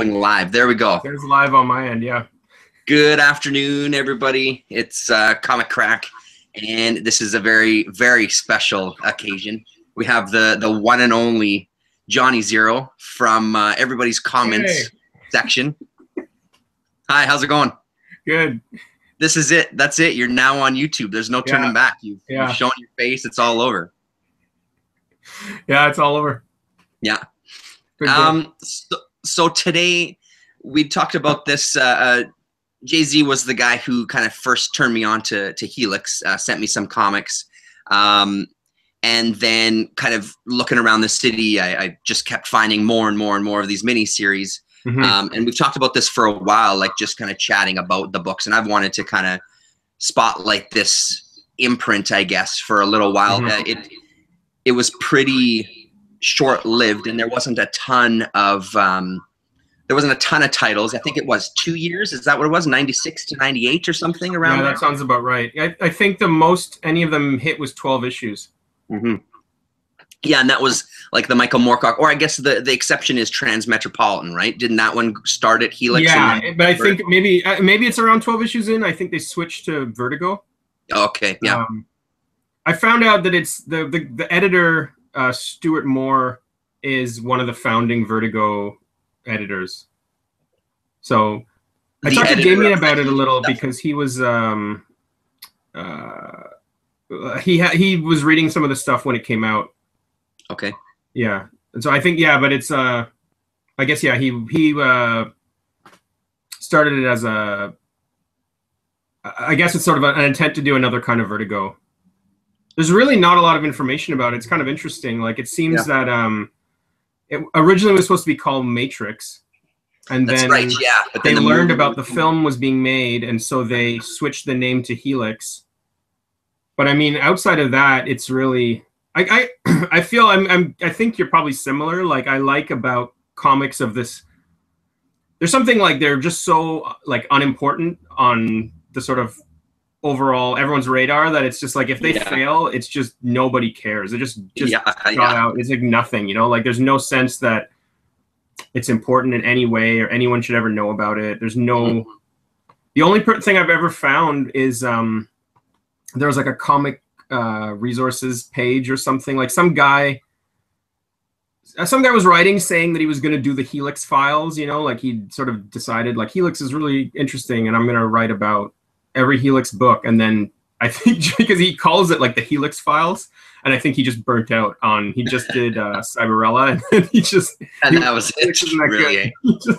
Going live. There we go. There's live on my end, yeah. Good afternoon, everybody. It's uh, Comic Crack, and this is a very, very special occasion. We have the the one and only Johnny Zero from uh, everybody's comments Hey. section. Hi, how's it going? Good. This is it. That's it. You're now on YouTube. There's no turning Yeah. back. You've, Yeah. you've shown your face. It's all over. Yeah, it's all over. Yeah. Um, so, so today we talked about this. Uh, uh, Jay Z was the guy who kind of first turned me on to, to Helix, uh, sent me some comics. Um, and then kind of looking around the city, I, I just kept finding more and more and more of these mini series. Mhm. Um, and we've talked about this for a while, like just kind of chatting about the books. And I've wanted to kind of spotlight this imprint, I guess, for a little while. Mhm. Uh, it it was pretty short lived, and there wasn't a ton of um, there wasn't a ton of titles. I think it was two years. Is that what it was? Ninety six to ninety eight or something around yeah, there. that sounds about right. I, I think the most any of them hit was 12 issues. hmm Yeah, and that was like the Michael Moorcock, or I guess the the exception is Transmetropolitan, right? Didn't that one start at Helix? yeah, but I think maybe uh, maybe it's around 12 issues in. I think they switched to Vertigo. okay, yeah, Um, I found out that it's the the, the editor uh, Stuart Moore is one of the founding Vertigo editors. So I The talked to Damien about it a little stuff. because he was um, uh, he ha- he was reading some of the stuff when it came out. okay. Yeah, and so I think yeah, but it's uh, I guess yeah, he he uh, started it as a. I guess it's sort of an intent to do another kind of Vertigo. There's really not a lot of information about it. It's kind of interesting. Like it seems that um, it originally was supposed to be called Matrix, and That's then right, yeah. But they the learned about the film was being made, and so they switched the name to Helix. But I mean, outside of that, it's really I I, I feel I'm, I'm I think you're probably similar. Like I like about comics of this. There's something like they're just so like unimportant on the sort of overall everyone's radar that it's just like if they Yeah. fail, it's just nobody cares. They just just yeah, yeah. out. It's like nothing, you know. Like there's no sense that it's important in any way or anyone should ever know about it. There's no. Mhm. The only per- thing I've ever found is um, there was like a comic uh, resources page or something. Like some guy, uh, some guy was writing saying that he was going to do the Helix files. You know, like he sort of decided like Helix is really interesting, and I'm going to write about every Helix book. And then I think because he calls it like the Helix files, and I think he just burnt out on. He just did uh, Cyberella, and then he just And that was it. That Really, he just-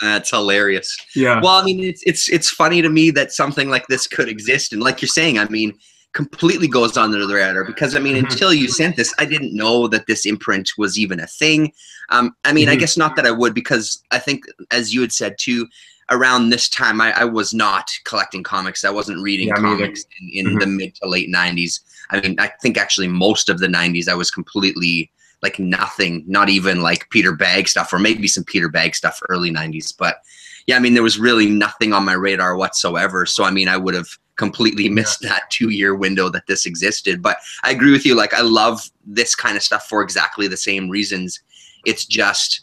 that's hilarious. yeah. Well, I mean, it's it's it's funny to me that something like this could exist, and like you're saying, I mean, completely goes under the radar because I mean, Mhm. until you sent this, I didn't know that this imprint was even a thing. Um, I mean, I Mhm. guess not that I would because I think, as you had said too, around this time, I, I was not collecting comics. I wasn't reading Yeah, comics in, in Mhm. the mid to late '90s. I mean, I think actually most of the '90s, I was completely like nothing, not even like Peter Bagge stuff, or maybe some Peter Bagge stuff early '90s, but yeah, I mean, there was really nothing on my radar whatsoever. So, I mean, I would have completely missed that two year window that this existed. But I agree with you. Like, I love this kind of stuff for exactly the same reasons. It's just,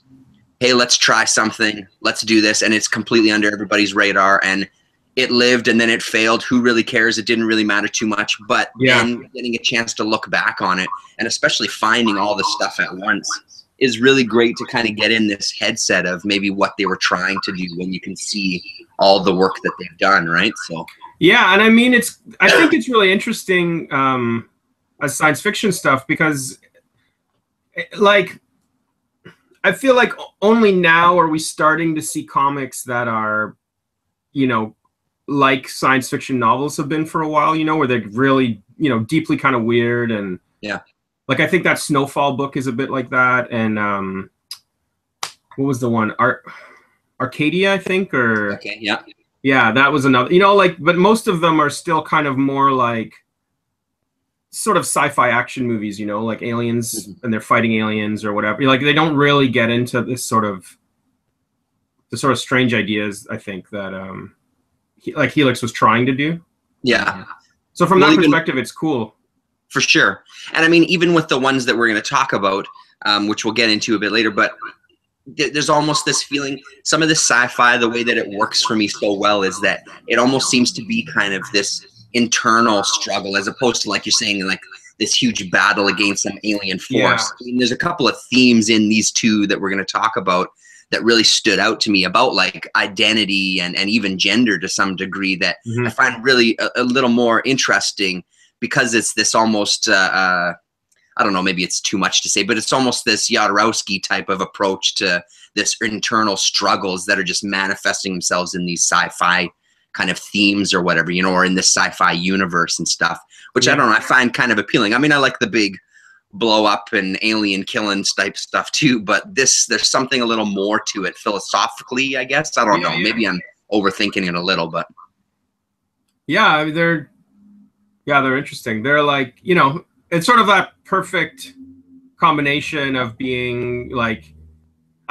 hey, let's try something, let's do this. And it's completely under everybody's radar. And it lived and then it failed. Who really cares? It didn't really matter too much. But Yeah. then getting a chance to look back on it and especially finding all the stuff at once is really great to kind of get in this headset of maybe what they were trying to do when you can see all the work that they've done, right? So Yeah, and I mean it's I think it's really interesting um as science fiction stuff because like I feel like only now are we starting to see comics that are you know like science fiction novels have been for a while, you know, where they're really, you know, deeply kind of weird and Yeah. Like I think that Snowfall book is a bit like that and um what was the one? Ar- Arcadia, I think or okay, yeah, yeah, that was another. You know, like, but most of them are still kind of more like sort of sci-fi action movies. You know, like aliens Mhm. and they're fighting aliens or whatever. Like, they don't really get into this sort of the sort of strange ideas. I think that um, he, like Helix was trying to do. yeah, So from Well, that even- perspective, it's cool. for sure. And I mean, even with the ones that we're going to talk about, um, which we'll get into a bit later, but th- there's almost this feeling. Some of the sci-fi, the way that it works for me so well, is that it almost seems to be kind of this internal struggle, as opposed to like you're saying, like this huge battle against some alien force. Yeah. I mean, there's a couple of themes in these two that we're going to talk about that really stood out to me about like identity and, and even gender to some degree that Mhm. I find really a, a little more interesting because it's this almost uh, uh, I don't know maybe it's too much to say but it's almost this Jodorowsky type of approach to this internal struggles that are just manifesting themselves in these sci-fi kind of themes or whatever you know or in this sci-fi universe and stuff which I don't know I find kind of appealing. I mean I like the big blow up and alien killing type stuff too but this there's something a little more to it philosophically I guess. I don't Yeah, know. yeah. maybe I'm overthinking it a little but. Yeah, they're yeah, they're interesting. They're like, you know, it's sort of that perfect combination of being like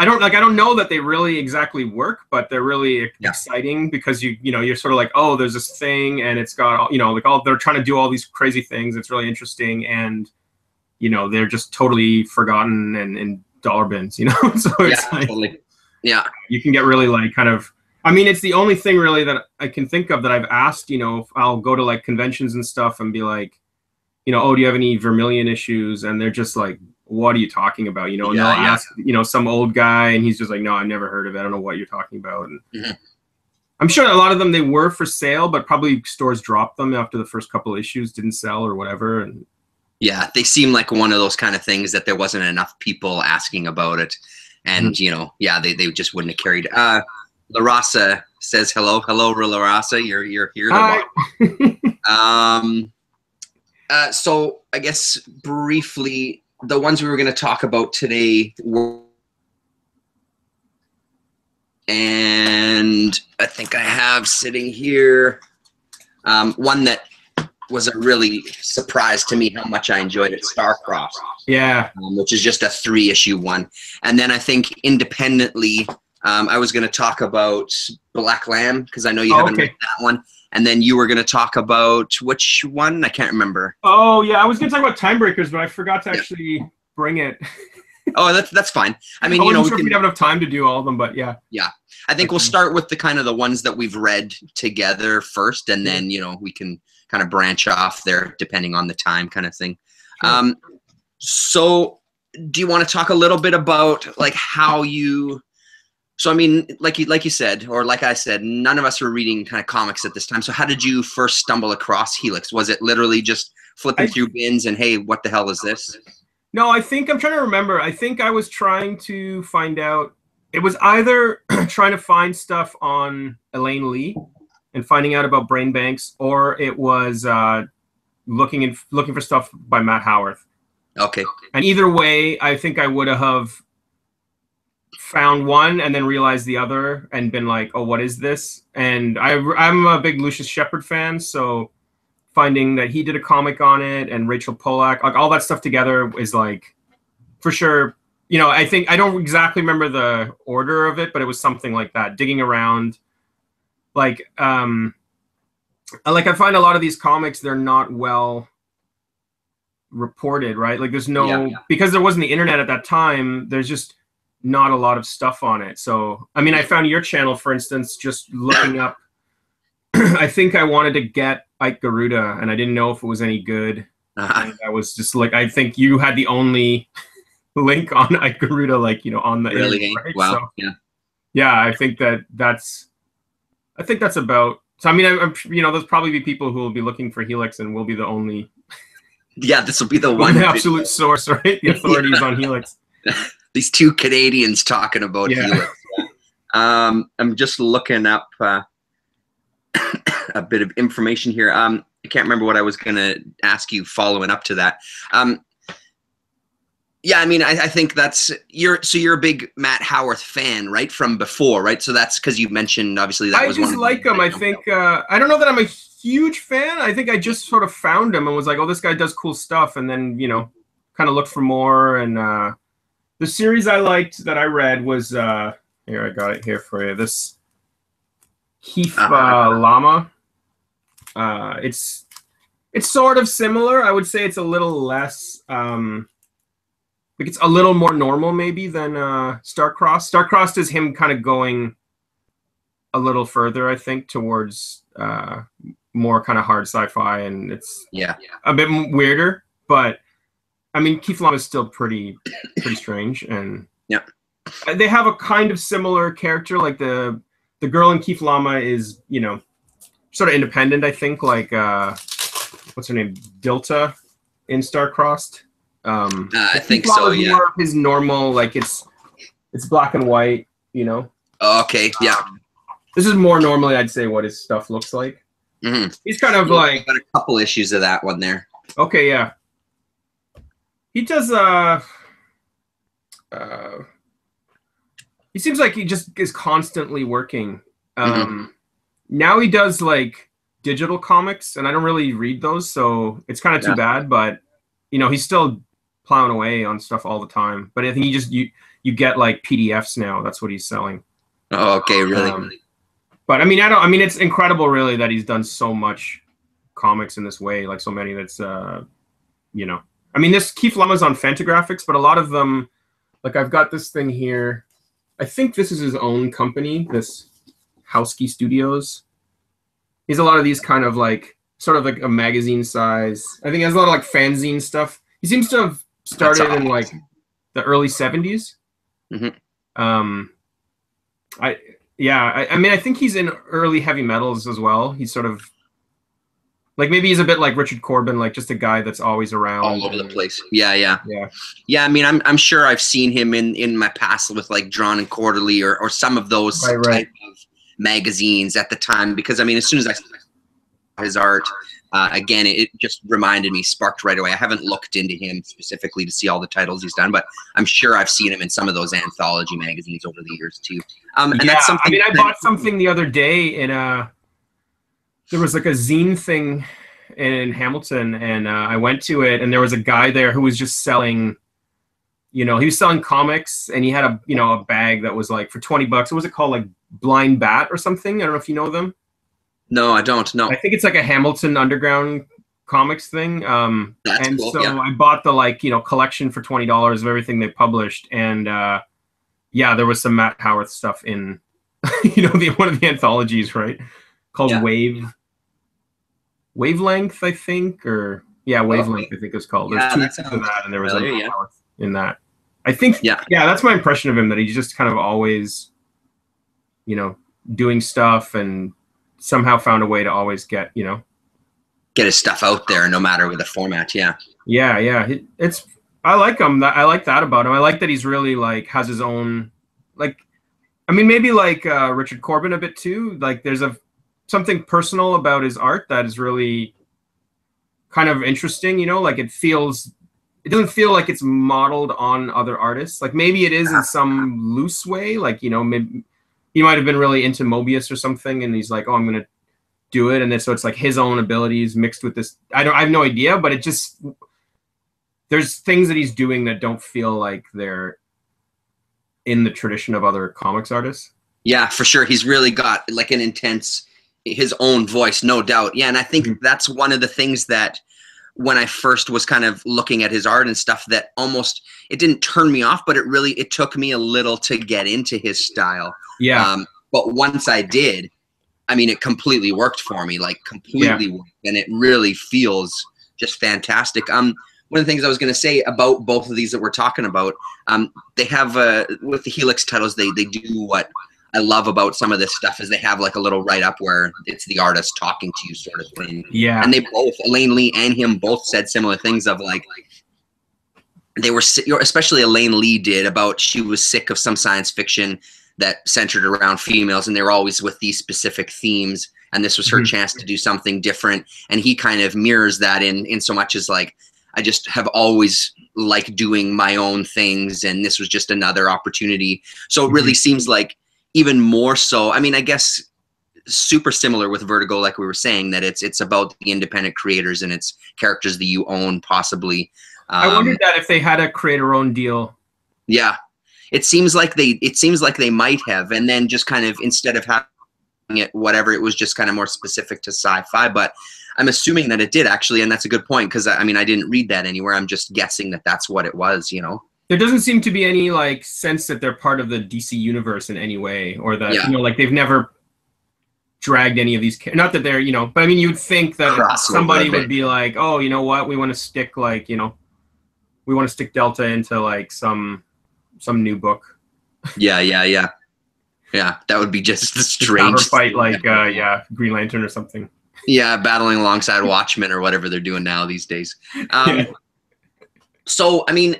I don't like I don't know that they really exactly work, but they're really Yeah. exciting because you you know, you're sort of like, "Oh, there's this thing and it's got all, you know, like all they're trying to do all these crazy things. It's really interesting and you know, they're just totally forgotten and in dollar bins, you know? so it's yeah like totally yeah you can get really like kind of i mean it's the only thing really that i can think of that i've asked you know if i'll go to like conventions and stuff and be like you know oh do you have any Vermillion issues and they're just like what are you talking about you know and Yeah, they'll yeah. ask you know some old guy and he's just like no i've never heard of it i don't know what you're talking about and Mhm. i'm sure a lot of them they were for sale but probably stores dropped them after the first couple issues didn't sell or whatever and Yeah, they seem like one of those kind of things that there wasn't enough people asking about it. And, Mm-hmm. you know, yeah, they, they just wouldn't have carried. Uh, La Raza says hello. Hello, La Raza. You're, you're here. Hi. Um, uh, so I guess briefly, the ones we were going to talk about today were. And I think I have sitting here um, one that was a really surprise to me how much I enjoyed it Starcross, yeah um, which is just a three issue one. And then I think independently, um, I was going to talk about Black Lamb because I know you Oh, haven't okay. read that one. And then you were going to talk about which one? I can't remember. oh yeah i was gonna talk about time breakers but i forgot to Yeah. actually bring it Oh, that's that's fine. I mean, I you know, we sure if can, we'd have enough time to do all of them, but yeah. Yeah, I think we'll start with the kind of the ones that we've read together first, and then you know we can kind of branch off there depending on the time, kind of thing. Sure. Um, so, do you want to talk a little bit about like how you? So, I mean, like you like you said, or like I said, none of us were reading kind of comics at this time. So, how did you first stumble across Helix? Was it literally just flipping I- through bins and hey, what the hell is this? No, I think I'm trying to remember. I think I was trying to find out. It was either trying to find stuff on Elaine Lee and finding out about BrainBanx, or it was uh, looking in, looking for stuff by Matt Howarth. Okay, And either way, I think I would have found one and then realized the other and been like, "Oh, what is this?" And I, I'm a big Lucius Shepard fan, so finding that he did a comic on it and Rachel Pollack, like all that stuff together, is like for sure. You know, I think I don't exactly remember the order of it, but it was something like that. Digging around, like, um, like I find a lot of these comics they're not well reported, right? Like there's no Yeah, yeah. because there wasn't the internet at that time, there's just not a lot of stuff on it. So I mean I found your channel for instance just looking up I think I wanted to get Ike Garuda and I didn't know if it was any good. uh, And I was just like I think you had the only link on Ike Garuda like, you know, on the really? internet, right? Wow, So, yeah. yeah, I think that that's I think that's about so I mean I, I'm you know there's probably be people who will be looking for Helix and we'll be the only Yeah, this will be the one one. absolute source, right? The authorities on Helix. These two Canadians talking about Yeah. Helix. Um, I'm just looking up uh, a bit of information here. Um, I can't remember what I was going to ask you following up to that. Um, yeah, I mean, I, I think that's you're so you're a big Matt Howarth fan, right? From before, right? So that's because you mentioned obviously that I was just like him. I think uh, I don't know that I'm a huge fan. I think I just sort of found him and was like, "Oh, this guy does cool stuff," and then you know, kind of looked for more. And uh, the series I liked that I read was uh, here. I got it here for you. This Keif uh, Uh-huh. Llama. Uh, it's it's sort of similar. I would say it's a little less. Um, like it's a little more normal maybe than uh Starcrossed. Starcrossed is him kind of going a little further, I think, towards uh more kind of hard sci-fi, and it's Yeah. a bit weirder. But I mean, Keif Llama is still pretty pretty strange, and Yeah. Uh, they have a kind of similar character. Like the the girl in Keif Llama is you know sort of independent. I think like uh what's her name, Dilta in Starcrossed. Um, Uh, I think Llama so, yeah. More of his normal like it's it's black and white. You know, Okay. Yeah. this is more normally I'd say what his stuff looks like. Mm-hmm. He's kind of like got a couple issues of that one there. Okay, yeah. He does uh uh he seems like he just is constantly working. Um now he does like digital comics and I don't really read those, so it's kind of too Yeah. bad, but you know, he's still plowing away on stuff all the time. But I think he just you you get like PDFs now. That's what he's selling. Oh, okay. Really. Um, But I mean, I don't. I mean, it's incredible, really, that he's done so much comics in this way, like so many. That's, uh, you know, I mean, this Keif Llama's on Fantagraphics, but a lot of them, like I've got this thing here. I think this is his own company, this Housekey Studios. He's a lot of these kind of like sort of like a magazine size. I think he has a lot of like fanzine stuff. He seems to have started in like the early 70s. Mhm. Um, I yeah, I, I mean, I think he's in early heavy metals as well. He's sort of like maybe he's a bit like Richard Corbin, like just a guy that's always around. all over the place. Yeah, yeah, Yeah, yeah. I mean, I'm I'm sure I've seen him in in my past with like Drawn and Quarterly or or some of those Right, right. type of magazines at the time. Because I mean, as soon as I saw his art, uh, again, it, it just reminded me, sparked right away. I haven't looked into him specifically to see all the titles he's done, but I'm sure I've seen him in some of those anthology magazines over the years too. Um, and yeah. that's something. I mean, I bought something the other day in a. There was like a zine thing in Hamilton, and uh, I went to it, and there was a guy there who was just selling. You know, he was selling comics, and he had a you know a bag that was like for twenty bucks. What was it called, like Blind Bat or something? I don't know if you know them. No, I don't. No. I think it's like a Hamilton Underground comics thing. Um, That's and cool, so yeah. I bought the like you know collection for twenty dollars of everything they published, and uh, yeah, there was some Matt Howarth stuff in you know the one of the anthologies, right? Called Yeah. Wave Wavelength, I think, or yeah, Wavelength, I think it's called. Yeah, There's two that of that, and there was like familiar, yeah. In that. I think Yeah. yeah, that's my impression of him that he's just kind of always, you know, doing stuff and somehow found a way to always get, you know, Get his stuff out there, no matter with the format. Yeah. yeah, yeah. It's I like him. I like that about him. I like that he's really like has his own like. I mean, maybe like uh, Richard Corbin a bit too. Like, there's a something personal about his art that is really kind of interesting. You know, like it feels. It doesn't feel like it's modeled on other artists. Like maybe it is in some loose way. Like you know, maybe he might have been really into Moebius or something, and he's like, "Oh, I'm gonna do it," and then so it's like his own abilities mixed with this. I don't. I have no idea, but it just there's things that he's doing that don't feel like they're in the tradition of other comics artists. Yeah, for sure. He's really got like an intense, his own voice, no doubt. Yeah, and I think Mhm. that's one of the things that when I first was kind of looking at his art and stuff that almost it didn't turn me off, but it really it took me a little to get into his style. Yeah, Um, but once I did, I mean, it completely worked for me, like completely worked, and it really feels just fantastic. Um, one of the things I was going to say about both of these that we're talking about, um, they have uh, with the Helix titles, they they do what I love about some of this stuff is they have like a little write up where it's the artist talking to you, sort of thing. Yeah, and they both Elaine Lee and him both said similar things of like they were especially Elaine Lee did about she was sick of some science fiction that centered around females and they were always with these specific themes and this was her Mhm. chance to do something different. And he kind of mirrors that in in so much as like I just have always liked doing my own things and this was just another opportunity. So it really seems like even more so I mean I guess super similar with Vertigo, like we were saying, that it's it's about the independent creators and it's characters that you own, possibly. I Um, wondered that if they had a creator own deal. Yeah, it seems like they it seems like they might have, and then just kind of instead of having it whatever, it was just kind of more specific to sci-fi. But I'm assuming that it did actually, and that's a good point because I, I mean I didn't read that anywhere. I'm just guessing that that's what it was. You know. There doesn't seem to be any like sense that they're part of the DC universe in any way, or that Yeah. you know, like they've never dragged any of these. Not that they're you know, but I mean, you'd think that somebody would be like, oh, you know what, we want to stick like you know, we want to stick Delta into like some some new book. Yeah, yeah, yeah, yeah. That would be just the strange. fight like uh, yeah, Green Lantern or something. Yeah, battling alongside Watchmen or whatever they're doing now these days. Um, Yeah. So, I mean,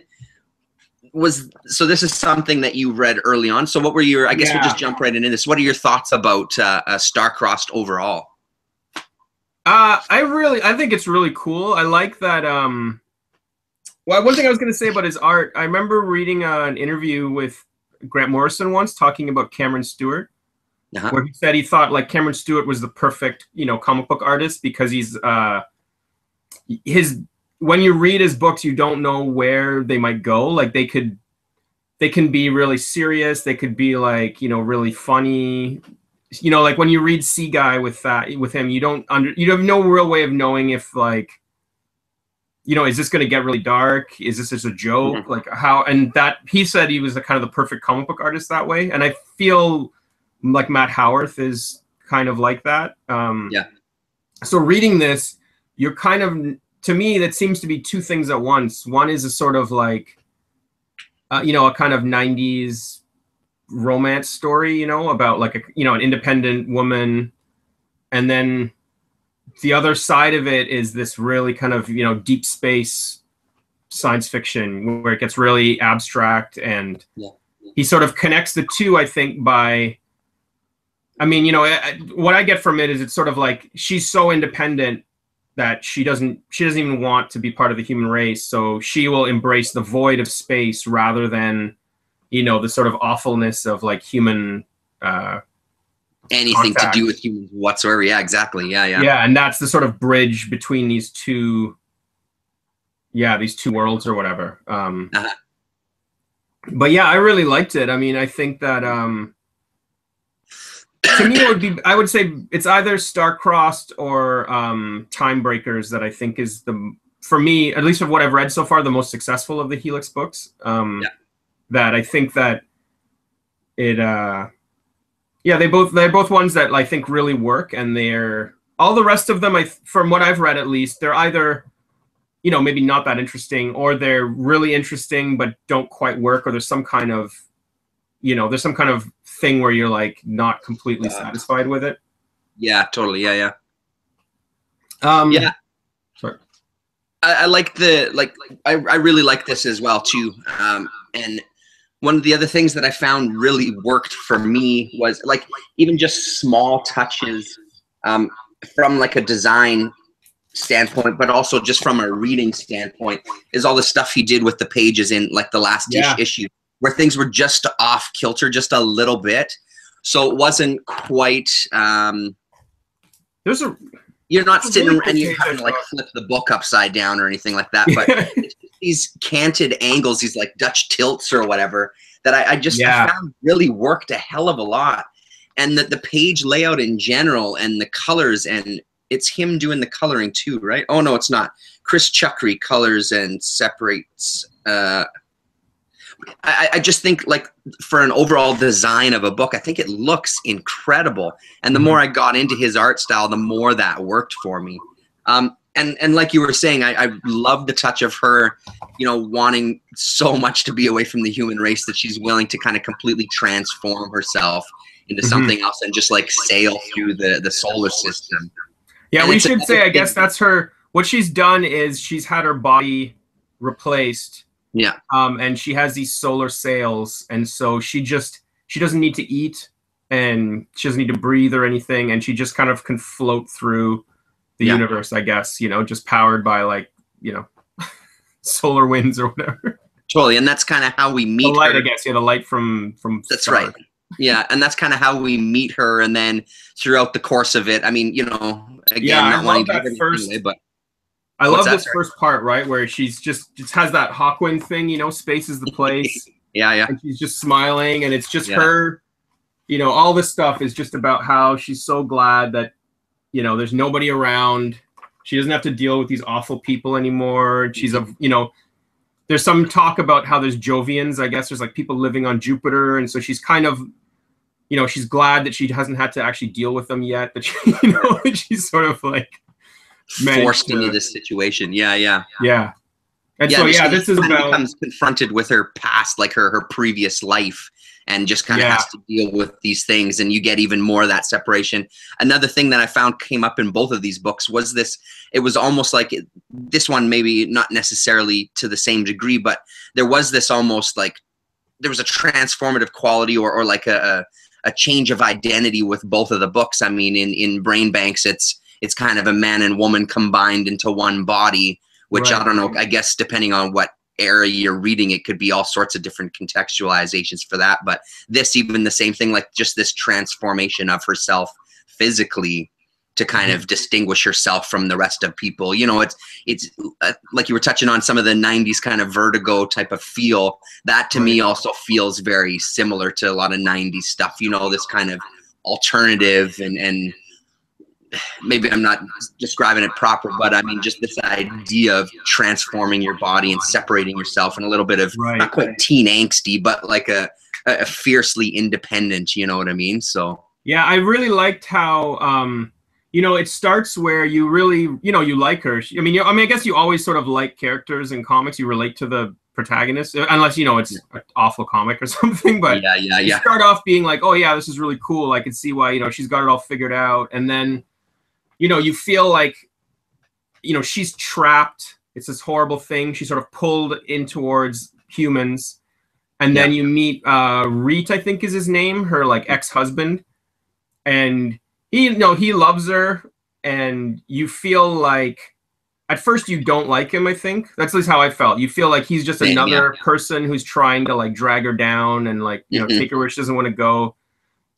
was so this is something that you read early on. So, what were your? I guess we'll just jump right into this. What are your thoughts about uh, uh, Starcrossed overall? Uh, I really, I think it's really cool. I like that. Um, well, one thing I was going to say about his art, I remember reading uh, an interview with Grant Morrison once talking about Cameron Stewart, Uh-huh. where he said he thought like Cameron Stewart was the perfect, you know, comic book artist because he's uh, his when you read his books, you don't know where they might go. Like they could, they can be really serious. They could be like, you know, really funny you know, like when you read Seaguy with that with him, you don't under you have no real way of knowing if like you know, is this going to get really dark? Is this just a joke? Like how? And that he said he was the kind of the perfect comic book artist that way, and I feel like Matt Howarth is kind of like that. Um, Yeah. So reading this, you're kind of to me that seems to be two things at once. One is a sort of like, uh, you know, a kind of '90s romance story, you know, about like a you know an independent woman, and then the other side of it is this really kind of you know deep space science fiction where it gets really abstract and Yeah. he sort of connects the two i think by i mean you know what i get from it is it's sort of like she's so independent that she doesn't she doesn't even want to be part of the human race so she will embrace the void of space rather than you know the sort of awfulness of like human uh Anything Contact. to do with humans whatsoever? Yeah, exactly. Yeah, yeah. yeah. and that's the sort of bridge between these two yeah these two worlds or whatever um Uh-huh. but yeah i really liked it i mean i think that um to me it would be i would say it's either star-crossed or um time breakers that i think is the for me at least of what i've read so far the most successful of the helix books um Yeah. that i think that it uh yeah they both they're both ones that i think really work and they're all the rest of them i from what i've read at least they're either you know maybe not that interesting or they're really interesting but don't quite work or there's some kind of you know there's some kind of thing where you're like not completely satisfied with it Yeah, totally. Yeah, yeah. um Yeah. sorry I, I like the like. I, I really like this as well too. Um, and one of the other things that I found really worked for me was like even just small touches um, from like a design standpoint, but also just from a reading standpoint, is all the stuff he did with the pages in like the last Yeah. issue, where things were just off kilter just a little bit, so it wasn't quite. Um, there's a you're not sitting and you're having to like flip the book upside down or anything like that, but these canted angles, these like Dutch tilts or whatever, that I, I just Yeah. found really worked a hell of a lot. And that the page layout in general and the colors and it's him doing the coloring too, right? Oh no, it's not. Chris Chuckry colors and separates. Uh, I, I just think like for an overall design of a book, I think it looks incredible. And the Mhm. more I got into his art style, the more that worked for me. Um, and and like you were saying, I, I love the touch of her, you know, wanting so much to be away from the human race that she's willing to kind of completely transform herself into Mhm. something else and just like sail through the the solar system. Yeah, And we should say, I guess that's her. What she's done is she's had her body replaced. Yeah. Um, and she has these solar sails, and so she just she doesn't need to eat, and she doesn't need to breathe or anything, and she just kind of can float through the Yeah. universe, I guess. You know, just powered by like you know solar winds or whatever. Totally, and that's kind of how we meet. The light, her. I guess. Yeah, the light from from. That's stars. right. Yeah, and that's kind of how we meet her, and then throughout the course of it, I mean, you know, again, Yeah, I love to that first- away, but I What's love that, this first part, right, where she's just just has that Hawkwind thing. You know, space is the place. yeah, yeah, and she's just smiling and it's just Yeah. her you know all this stuff is just about how she's so glad that you know there's nobody around she doesn't have to deal with these awful people anymore she's a mm-hmm. you know there's some talk about how there's Jovians. I guess there's like people living on Jupiter, and so she's kind of, you know, she's glad that she hasn't had to actually deal with them yet. That she, you know, she's sort of like forced to, into this situation. Yeah, yeah, yeah. And yeah, so yeah, this is about becomes confronted with her past, like her her previous life, and just kind of yeah. has to deal with these things and you get even more of that separation another thing that i found came up in both of these books was this it was almost like it, this one maybe not necessarily to the same degree but there was this almost like there was a transformative quality or, or like a, a change of identity with both of the books i mean in in BrainBanx it's it's kind of a man and woman combined into one body which right. i don't know i guess depending on what area you're reading it could be all sorts of different contextualizations for that but this even the same thing like just this transformation of herself physically to kind of mm-hmm. distinguish herself from the rest of people you know it's it's uh, like you were touching on some of the 90s kind of vertigo type of feel that to me also feels very similar to a lot of 90s stuff you know this kind of alternative and and maybe I'm not describing it proper, but I mean just this idea of transforming your body and separating yourself and a little bit of right. not quite teen angsty, but like a, a fiercely independent. You know what I mean? So yeah, I really liked how um, you know it starts where you really you know you like her. I mean, you, I mean, I guess you always sort of like characters in comics. You relate to the protagonist, unless you know it's an awful comic or something. But yeah, yeah, yeah. You start off being like, oh yeah, this is really cool. I can see why you know she's got it all figured out, and then you know, you feel like, you know, she's trapped. It's this horrible thing. She's sort of pulled in towards humans. And then you meet uh, Reet, I think is his name, her like ex-husband. And he, you know, he loves her. And you feel like, at first you don't like him, I think. That's at least how I felt. You feel like he's just another yeah. person who's trying to like drag her down and like, you know, mm-hmm. take her where she doesn't want to go.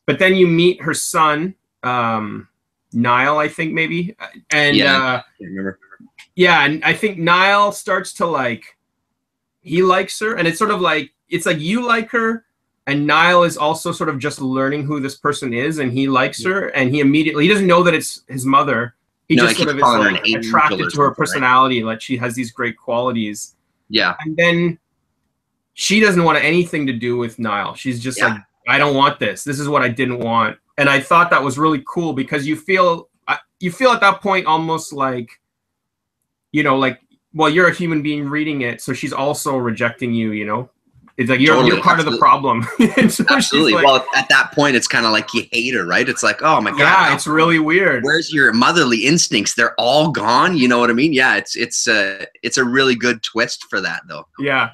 But then you meet her son, um, Nile, I think maybe, and yeah, uh. Yeah, and I think Nile starts to like he likes her, and it's sort of like it's like you like her, and Nile is also sort of just learning who this person is, and he likes yeah. her, and he immediately he doesn't know that it's his mother. He no, just sort of is like attracted to her personality, right? like she has these great qualities. Yeah, and then she doesn't want anything to do with Nile. She's just yeah. like, I don't want this. This is what I didn't want and I thought that was really cool because you feel you feel at that point almost like you know like well you're a human being reading it so she's also rejecting you you know? It's like you're, totally, you're part absolutely. of the problem. So absolutely. like, well at that point it's kind of like you hate her right? It's like oh my god yeah it's really weird. Where's your motherly instincts? They're all gone you know what i mean? Yeah it's it's uh it's a really good twist for that though. Yeah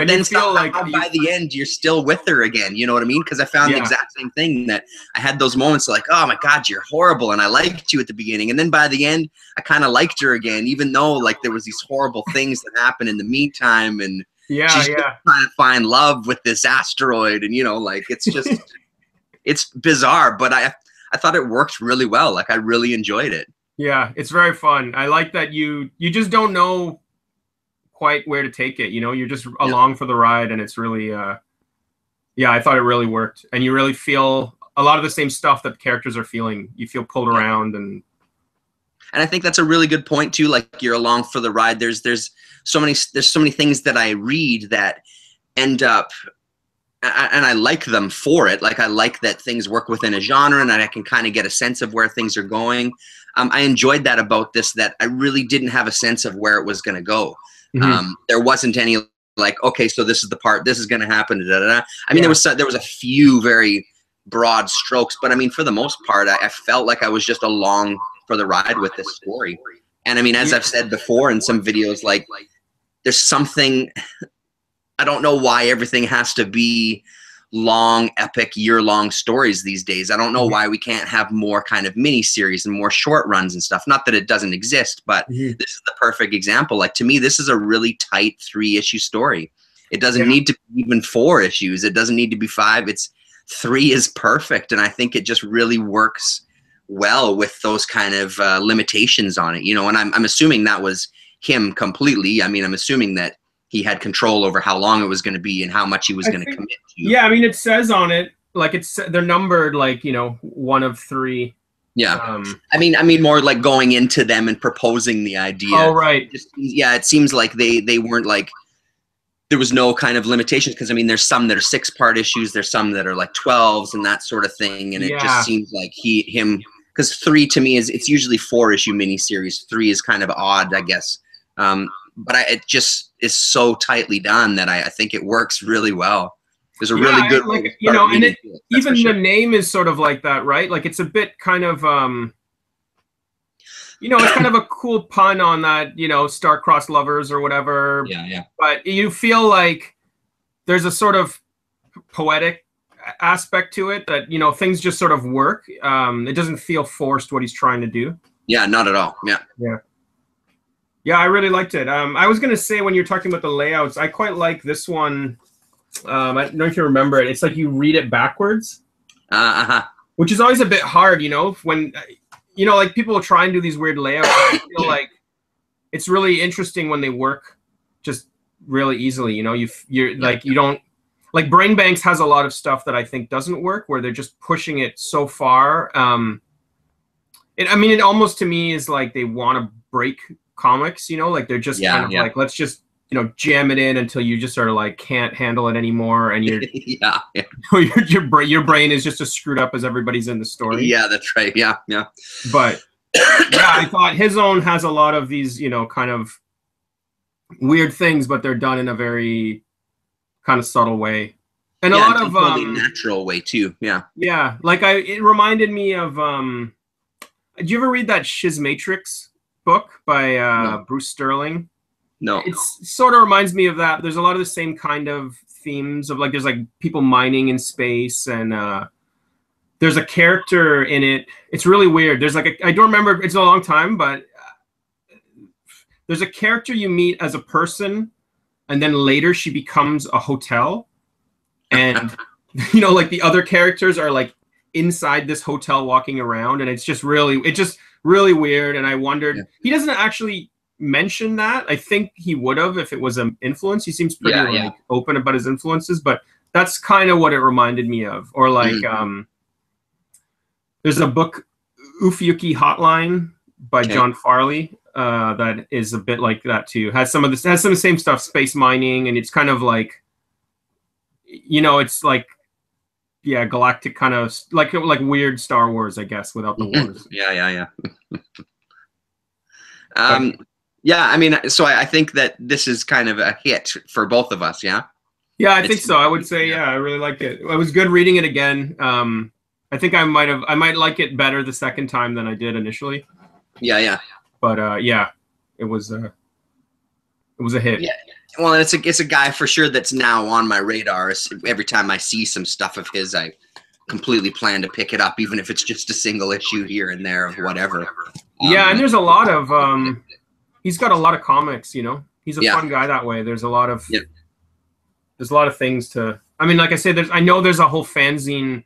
but then feel like by the end you're still with her again. You know what I mean? Because I found yeah. the exact same thing that I had those moments like, oh my god, you're horrible, and I liked you at the beginning, and then by the end I kind of liked her again, even though like there was these horrible things that happened in the meantime, and yeah, she's yeah. trying to find love with this asteroid, and you know, like it's just it's bizarre, but I I thought it worked really well. Like I really enjoyed it. Yeah, it's very fun. I like that you you just don't know quite where to take it. You know, you're just yeah. along for the ride, and it's really, uh, yeah, I thought it really worked, and you really feel a lot of the same stuff that the characters are feeling. You feel pulled around, and and I think that's a really good point too. Like you're along for the ride. There's there's so many there's so many things that I read that end up and I like them for it. Like I like that things work within a genre, and I can kind of get a sense of where things are going. Um, I enjoyed that about this. That I really didn't have a sense of where it was going to go. Mm-hmm. Um, there wasn't any like, okay, so this is the part, this is going to happen. Da, da, da. I mean, yeah. there was there was a few very broad strokes, but I mean, for the most part, I, I, felt like I was just along for the ride with this story. And I mean, as I've said before in some videos, like there's something. I don't know why everything has to be long, epic, year long stories these days. I don't know mm-hmm. why we can't have more kind of mini series and more short runs and stuff. Not that it doesn't exist, but mm-hmm. this is the perfect example. Like to me, this is a really tight three issue story. It doesn't yeah. need to be even four issues. It doesn't need to be five. It's three is perfect. And I think it just really works well with those kind of uh, limitations on it, you know, and I'm, I'm assuming that was him completely. I mean, I'm assuming that he had control over how long it was going to be and how much he was going to commit to. Yeah, I mean, it says on it like it's they're numbered like you know one of three. Yeah, um, I mean, I mean more like going into them and proposing the idea. Oh right. Just, yeah, it seems like they they weren't like there was no kind of limitations because I mean, there's some that are six part issues, there's some that are like 12s and that sort of thing, and it Yeah. just seems like he him because three to me is it's usually four issue miniseries. Three is kind of odd, I guess. Um, but I, it just is so tightly done that I, I think it works really well. There's a Yeah, really good like- you know, and it- it, even sure. the name is sort of like that, right? Like it's a bit kind of um you know, it's kind of a cool pun on that, you know, star-crossed lovers or whatever. yeah, yeah, But you feel like there's a sort of poetic aspect to it that, you know, things just sort of work. Um it doesn't feel forced what he's trying to do. yeah, not at all. Yeah, Yeah, I really liked it. Um, I was gonna say when you're talking about the layouts, I quite like this one. Um, I don't know if you remember it. It's like you read it backwards, uh huh. which is always a bit hard, you know. When you know, like people try and do these weird layouts, I feel like it's really interesting when they work just really easily. You know, you you're like you don't like BrainBanx has a lot of stuff that I think doesn't work where they're just pushing it so far. Um, it, I mean, it almost to me is like they want to break comics. You know, like they're just Yeah, kind of yeah. like let's just you know jam it in until you just sort of like can't handle it anymore, and your yeah, yeah, your your, bra- your brain is just as screwed up as everybody's in the story. yeah. That's right. Yeah, yeah. But yeah, I thought his own has a lot of these, you know, kind of weird things, but they're done in a very kind of subtle way. And yeah, a lot of um, natural way too. Yeah. yeah, like I it reminded me of um did you ever read that Schismatrix book by uh No. Bruce Sterling? No. It's sort of reminds me of that. There's a lot of the same kind of themes of like there's like people mining in space and uh there's a character in it. It's really weird. There's like a I don't remember it's a long time, but uh, there's a character you meet as a person and then later she becomes a hotel and you know like the other characters are like inside this hotel walking around and it's just really it just really weird and i wondered Yeah. he doesn't actually mention that i think he would have if it was an influence he seems pretty Yeah, like yeah. open about his influences but that's kind of what it reminded me of or like Mhm. um there's a book Ophiuchi Hotline by Okay. John Varley uh that is a bit like that too has some of this has some of the same stuff space mining and it's kind of like you know it's like yeah galactic kind of like like weird star wars i guess without the Mhm. wars Yeah, yeah, yeah. um, yeah. I mean, so I, I think that this is kind of a hit for both of us. Yeah. yeah i think so i would say yeah. yeah i really liked it it was good reading it again um i think i might have i might like it better the second time than i did initially Yeah, yeah. but uh yeah it was uh it was a hit Yeah. Well, it's a it's a guy for sure that's now on my radar. Every time I see some stuff of his, I completely plan to pick it up, even if it's just a single issue here and there of whatever. yeah Um, and there's a lot of um he's got a lot of comics you know he's a Yeah. fun guy that way there's a lot of Yep. there's a lot of things to i mean like i said there's i know there's a whole fanzine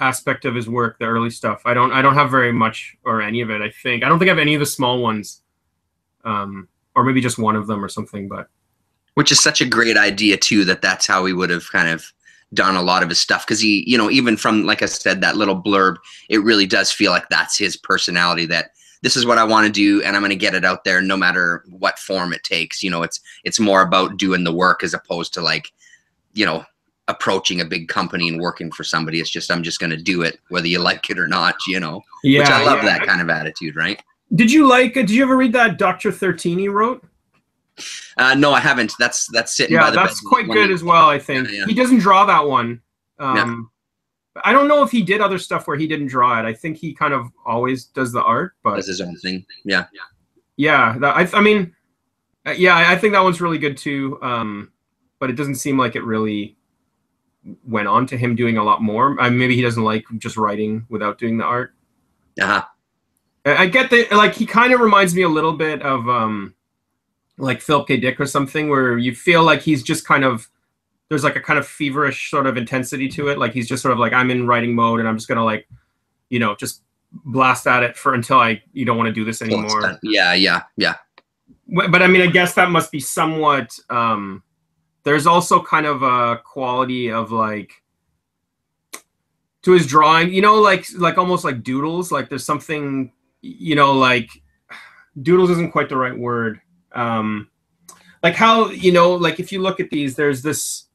aspect of his work the early stuff i don't i don't have very much or any of it i think i don't think i have any of the small ones um or maybe just one of them or something but which is such a great idea too that that's how he would have kind of done a lot of his stuff. Because he you know even from like i said that little blurb it really does feel like that's his personality that this is what i want to do and i'm going to get it out there no matter what form it takes. You know it's it's more about doing the work as opposed to like you know approaching a big company and working for somebody. It's just i'm just going to do it whether you like it or not you know? Yeah which i love yeah. that kind of attitude right did you like did you ever read that dr 13 he wrote? Uh no i haven't. That's that's sitting yeah by the that's quite good as well i think. Yeah, yeah. he doesn't draw that one. Um i don't know if he did other stuff where he didn't draw it. I think he kind of always does the art but does his own thing. Yeah. Yeah that, I, I mean uh, yeah I, think that one's really good too um but it doesn't seem like it really went on to him doing a lot more. I, maybe he doesn't like just writing without doing the art. Uh-huh. I I get that. Like he kind of reminds me a little bit of um, like Philip K. Dick or something, where you feel like he's just kind of there's like a kind of feverish sort of intensity to it. Like he's just sort of like I'm in writing mode and I'm just gonna like, you know, just blast at it for until I you don't want to do this anymore. yeah yeah yeah But I mean, I guess that must be somewhat. Um, there's also kind of a quality of like to his drawing, you know, like like almost like doodles. Like there's something, you know, like doodles isn't quite the right word. Um, like how you know like if you look at these there's this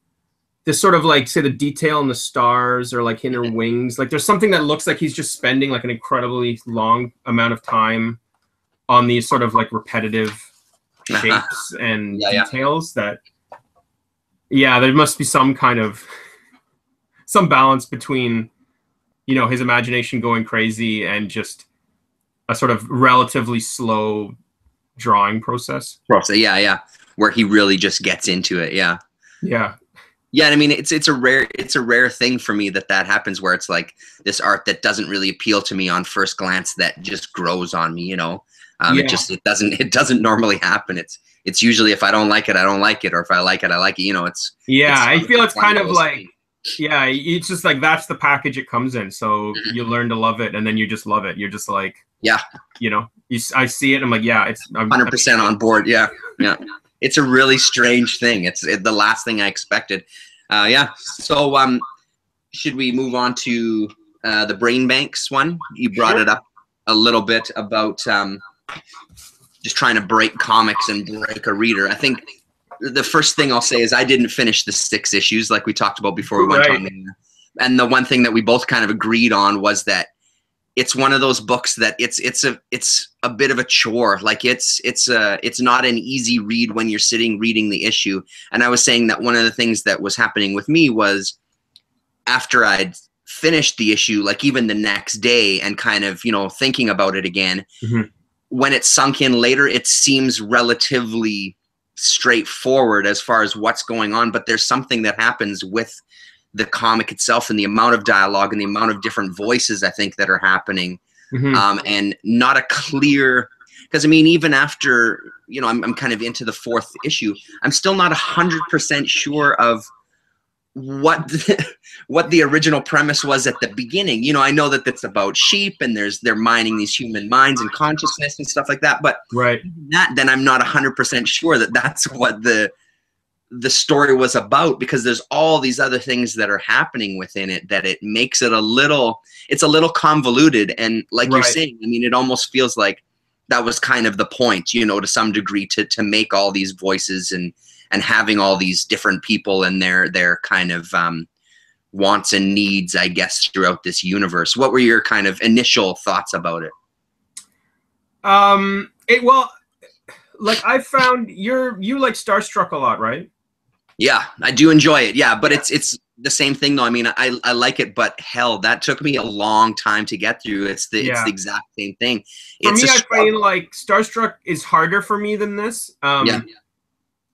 this sort of like say the detail in the stars or like in her wings like there's something that looks like he's just spending like an incredibly long amount of time on these sort of like repetitive shapes and Yeah, yeah. details that yeah there must be some kind of some balance between you know his imagination going crazy and just a sort of relatively slow drawing process process. Yeah, yeah, where he really just gets into it. Yeah. yeah Yeah, and I mean it's it's a rare it's a rare thing for me that that happens where it's like this art that doesn't really appeal to me on first glance that just grows on me, you know. Um, Yeah. It just it doesn't it doesn't normally happen. It's it's usually if I don't like it, I don't like it, or if I like it, I like it. You know, it's Yeah, I feel it's kind of like things. Yeah, it's just like that's the package it comes in. So Mhm. you learn to love it, and then you just love it. You're just like Yeah. you know, you I see it. I'm like yeah, it's I'm hundred percent on board. Yeah, yeah. It's a really strange thing. It's it, the last thing I expected. Uh, yeah. So um, should we move on to uh, the BrainBanx one? You brought Sure. it up a little bit about um, just trying to break comics and break a reader. I think the first thing I'll say is I didn't finish the six issues like we talked about before we went Right. on. there. And the one thing that we both kind of agreed on was that it's one of those books that it's it's a it's a bit of a chore like it's it's a it's not an easy read when you're sitting reading the issue and i was saying that one of the things that was happening with me was after i'd finished the issue like even the next day and kind of you know thinking about it again Mhm. when it sunk in later it seems relatively straightforward as far as what's going on but there's something that happens with the comic itself and the amount of dialogue and the amount of different voices I think that are happening, Mhm. um, and not a clear. Because I mean, even after you know, I'm I'm kind of into the fourth issue, I'm still not hundred percent sure of what what the original premise was at the beginning. You know, I know that it's about sheep and there's they're mining these human minds and consciousness and stuff like that, but right. that then i'm not 100% sure that that's what the the story was about because there's all these other things that are happening within it that it makes it a little it's a little convoluted and like you're saying i mean it almost feels like that was kind of the point you know to some degree to to make all these voices and and having all these different people and their their kind of um wants and needs i guess throughout this universe what were your kind of initial thoughts about it Um, it well, like I found you're you like Starstruck a lot, right? Yeah, I do enjoy it. Yeah, but it's it's the same thing though. I mean, I I like it, but hell, that took me a long time to get through. It's the it's the exact same thing. For It's me, I find like Starstruck is harder for me than this. Um, Yeah.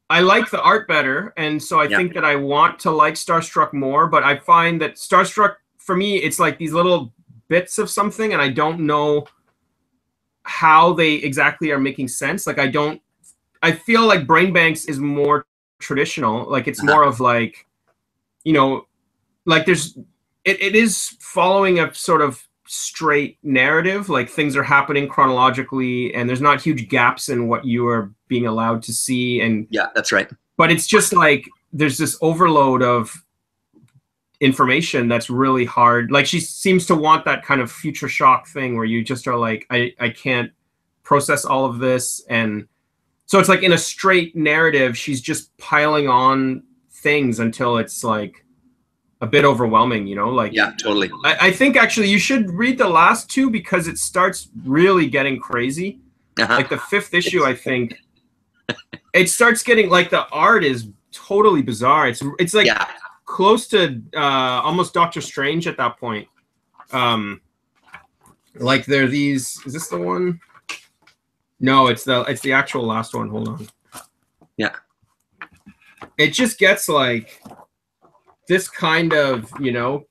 I like the art better, and so I Yeah. think that I want to like Starstruck more. But I find that Starstruck, for me, it's like these little bits of something, and I don't know how they exactly are making sense. Like I don't, I feel like BrainBanx is more traditional. Like it's more of like, you know, like there's, it, it is following a sort of straight narrative. Like things are happening chronologically, and there's not huge gaps in what you are being allowed to see. And Yeah, that's right. but it's just like there's this overload of information that's really hard like she seems to want that kind of future shock thing where you just are like i i can't process all of this and so it's like in a straight narrative she's just piling on things until it's like a bit overwhelming you know like Yeah, totally. I, I think actually you should read the last two because it starts really getting crazy. Uh-huh. like the fifth issue i think it starts getting like the art is totally bizarre. It's it's like yeah, close to uh almost doctor strange at that point. Um like there are these is this the one? No it's the it's the actual last one. Hold on. Yeah. it just gets like this kind of you know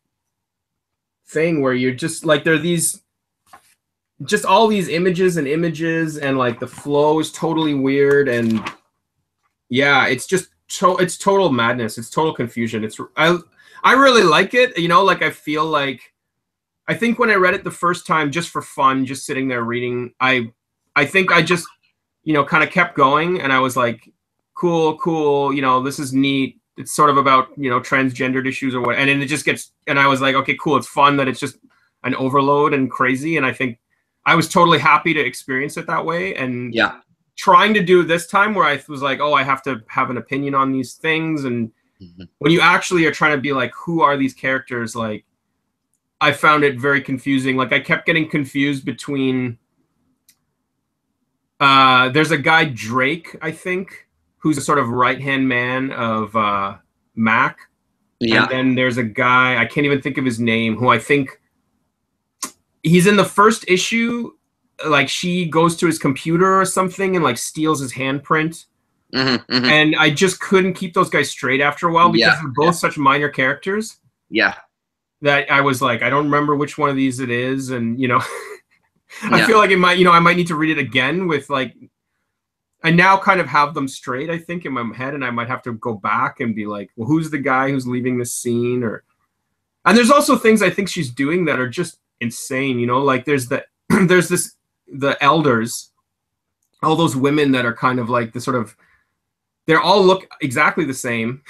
thing where you're just like there are these just all these images and images and like the flow is totally weird and yeah it's just to- it's total madness. It's total confusion. It's i i really like it you know like i feel like i think when i read it the first time just for fun just sitting there reading i i think i just you know kind of kept going and i was like cool cool you know this is neat it's sort of about you know transgendered issues or what and then it just gets and i was like okay cool it's fun that it's just an overload and crazy and i think i was totally happy to experience it that way and yeah, trying to do this time where I was like, oh, I have to have an opinion on these things, and Mhm. when you actually are trying to be like, who are these characters? Like, I found it very confusing. Like, I kept getting confused between. Uh, there's a guy Drake, I think, who's a sort of right hand man of uh, Mac. Yeah. And then there's a guy, I can't even think of his name, who I think he's in the first issue. Like she goes to his computer or something and like steals his handprint. Mhm, mhm. And I just couldn't keep those guys straight after a while because Yeah, they're both such minor characters Yeah. that I was like, I don't remember which one of these it is. And, you know, I Yeah. feel like it might, you know, I might need to read it again with like, I now kind of have them straight, I think, in my head, and I might have to go back and be like, well, who's the guy who's leaving this scene? Or, and there's also things I think she's doing that are just insane, you know, like there's the, there's this, the elders, all those women that are kind of like the sort of, they're all look exactly the same.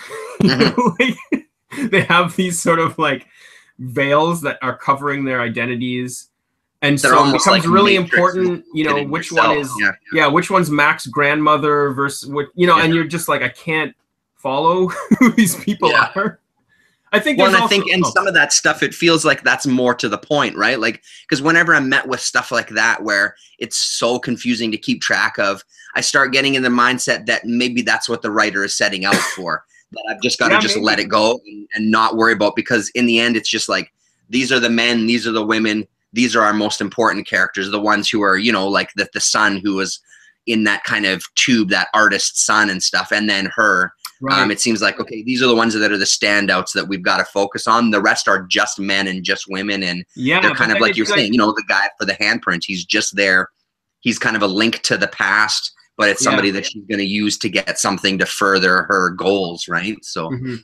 Mm-hmm. Like, they have these sort of like veils that are covering their identities. And They're so it becomes like really important, you know, which yourself. one is Yeah. yeah, which one's Mac's grandmother versus what you know, and you're just like, I can't follow who these people Yeah. are. I think Well, and I think, and oh, some of that stuff, it feels like that's more to the point, right? Like, because whenever I'm met with stuff like that, where it's so confusing to keep track of, I start getting in the mindset that maybe that's what the writer is setting out for. that I've just got to Yeah, just maybe. let it go and, and not worry about, because in the end, it's just like these are the men, these are the women, these are our most important characters, the ones who are, you know, like the the son who was in that kind of tube, that artist son and stuff, and then her. right. Um, it seems like okay, these are the ones that are the standouts that we've got to focus on. The rest are just men and just women, and yeah, they're kind of like you're saying. You know, the guy for the handprint, he's just there. He's kind of a link to the past, but it's Yeah. somebody that she's going to use to get something to further her goals, right? So Mhm.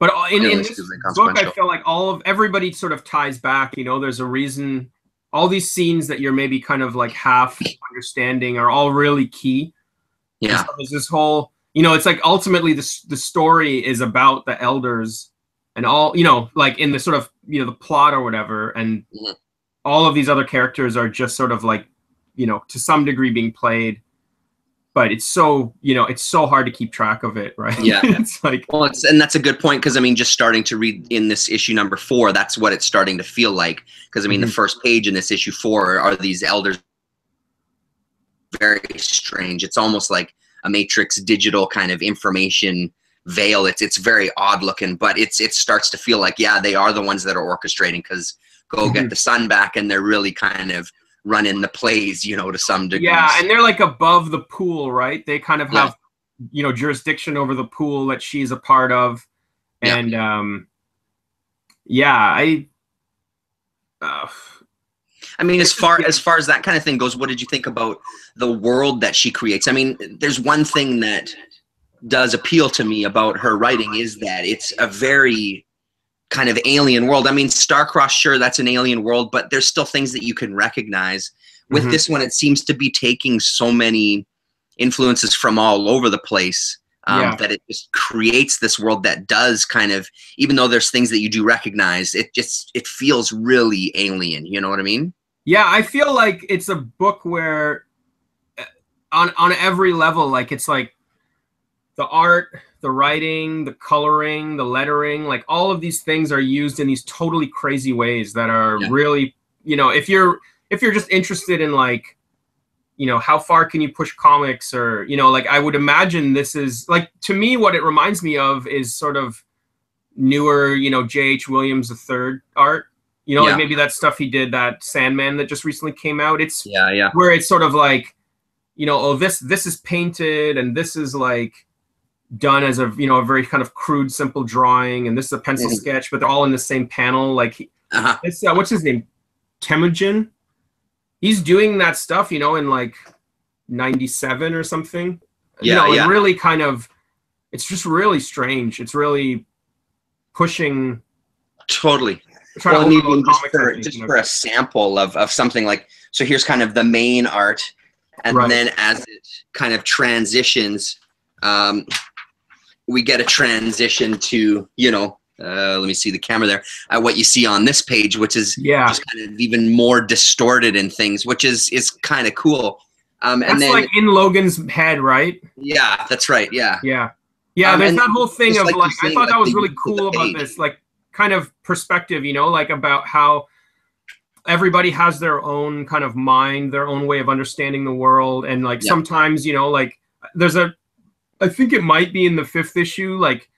But uh, in, in this book, I feel like all of everybody sort of ties back. You know, there's a reason. All these scenes that you're maybe kind of like half understanding are all really key. Yeah, so there's this whole, you know, it's like ultimately the the story is about the elders and all, you know, like in the sort of you know the plot or whatever, and Mhm. all of these other characters are just sort of like, you know, to some degree being played. But it's so, you know, it's so hard to keep track of it, right? Yeah. it's like, well, it's and that's a good point because I mean, just starting to read in this issue number four, that's what it's starting to feel like. Because I mean, Mhm. the first page in this issue four are these elders very strange. It's almost like a Matrix digital kind of information veil. It's it's very odd looking, but it's it starts to feel like yeah, they are the ones that are orchestrating because go Mhm. get the son back, and they're really kind of running the plays, you know, to some degree. yeah, and they're like above the pool, right? They kind of Yeah. have, you know, jurisdiction over the pool that she's a part of, Yeah. and um, yeah, I. Uh, I mean, as far as far as that kind of thing goes, what did you think about the world that she creates? I mean, there's one thing that does appeal to me about her writing is that it's a very kind of alien world. I mean, Starcross, sure, that's an alien world, but there's still things that you can recognize. With Mhm. this one, it seems to be taking so many influences from all over the place. Um, Yeah. That it just creates this world that does kind of, even though there's things that you do recognize, it just it feels really alien. You know what I mean? Yeah, I feel like it's a book where uh, on on every level like it's like the art, the writing, the coloring, the lettering, like all of these things are used in these totally crazy ways that are Yeah. really, you know, if you're if you're just interested in like you know, how far can you push comics or, you know, like I would imagine this is like to me what it reminds me of is sort of newer, you know, J.H. Williams III art. You know, Yeah. like maybe that stuff he did, that Sandman that just recently came out. It's Yeah, yeah. where it's sort of like, you know, oh, this this is painted and this is like done as a you know a very kind of crude, simple drawing, and this is a pencil Mhm. sketch, but they're all in the same panel. Like he- Uh-huh. it's uh, what's his name, Temujin. He's doing that stuff, you know, in like '97 or something. you Yeah, know, and yeah. really kind of, it's just really strange. It's really pushing. Totally. Trying Well, to even just for just you know. for a sample of, of something like so here's kind of the main art and Right. then as it kind of transitions um, we get a transition to you know uh, let me see the camera there uh, what you see on this page which is yeah, just kind of even more distorted in things which is is kind of cool Um, That's and then like in Logan's head, right? yeah, that's right. Yeah, Yeah. Yeah, Um, there's that whole thing of like like, I thought like, that was really cool about this, like kind of perspective, you know, like about how everybody has their own kind of mind, their own way of understanding the world. And like Yeah. sometimes, you know, like there's a, I think it might be in the fifth issue, like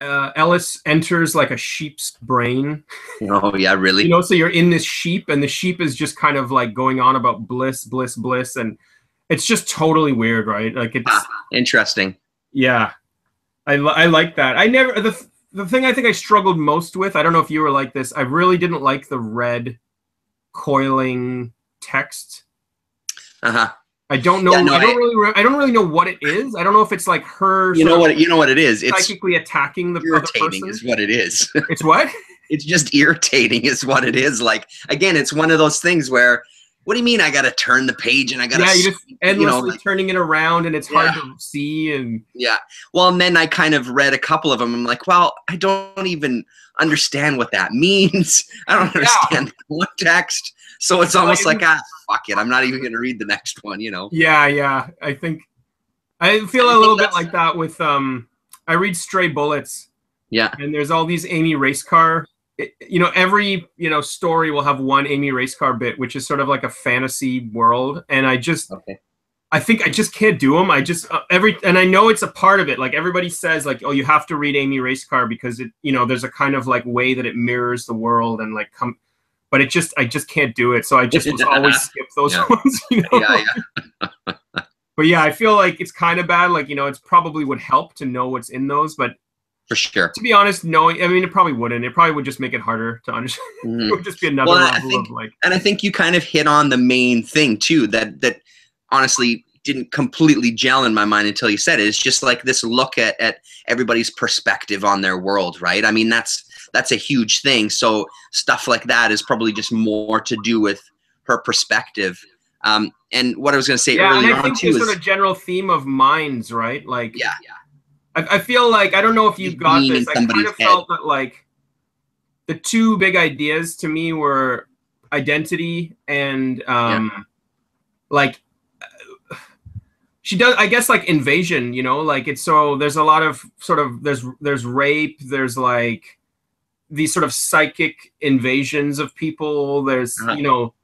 uh, Ellis enters like a sheep's brain, Oh yeah, really. you know, so you're in this sheep and the sheep is just kind of like going on about bliss, bliss, bliss. And it's just totally weird, right? Like it's, Ah. Interesting. yeah, I, li- I like that. I never the th- the thing I think I struggled most with. I don't know if you were like this. I really didn't like the red coiling text. Uh huh. I don't know. Yeah, no, I don't I- really. Re- I don't really know what it is. I don't know if it's like her. You know what? You know what it is. It's psychically attacking the other irritating, person. is what it is. It's what? it's just irritating, is what it is. Like again, it's one of those things where, what do you mean? I got to turn the page and I got to Yeah, you just endlessly you know, like- turning it around, and it's hard Yeah. to see. And Yeah. Well, and then I kind of read a couple of them. I'm like, well, I don't even understand what that means. I don't Yeah. understand the context. So it's almost Like- ah, fuck it. I'm not even going to read the next one, you know? yeah, yeah. I think I feel I a little bit like that with um. I read Stray Bullets. Yeah. and there's all these Amy Racecar. it- you know, every you know story will have one Amy Racecar bit, which is sort of like a fantasy world. And I just, Okay. I think I just can't do them. I just uh, every, and I know it's a part of it. Like everybody says, like, oh, you have to read Amy Racecar because it, you know, there's a kind of like way that it mirrors the world and like come. But it just, I just can't do it. So I just was always skip those Yeah. ones. You know. Yeah. Yeah. But yeah, I feel like it's kind of bad. Like you know, it's probably would help to know what's in those, but For sure. to be honest, knowing, I mean, it probably wouldn't. It probably would just make it harder to understand. Mhm. It would just be another Well, level think- of like, and I think you kind of hit on the main thing too that that honestly didn't completely gel in my mind until you said it. It's just like this look at at everybody's perspective on their world, right? I mean, that's that's a huge thing. So stuff like that is probably just more to do with her perspective. Um, and what I was going to say yeah. And earlier on too is, sort of general theme of minds, right? Like, yeah, I, I feel like I don't know if you got this. I kind of head. felt that like the two big ideas to me were identity and um, like uh, she does. I guess like invasion. You know, like it's so there's a lot of sort of there's there's rape. There's like these sort of psychic invasions of people. There's Uh-huh. you know,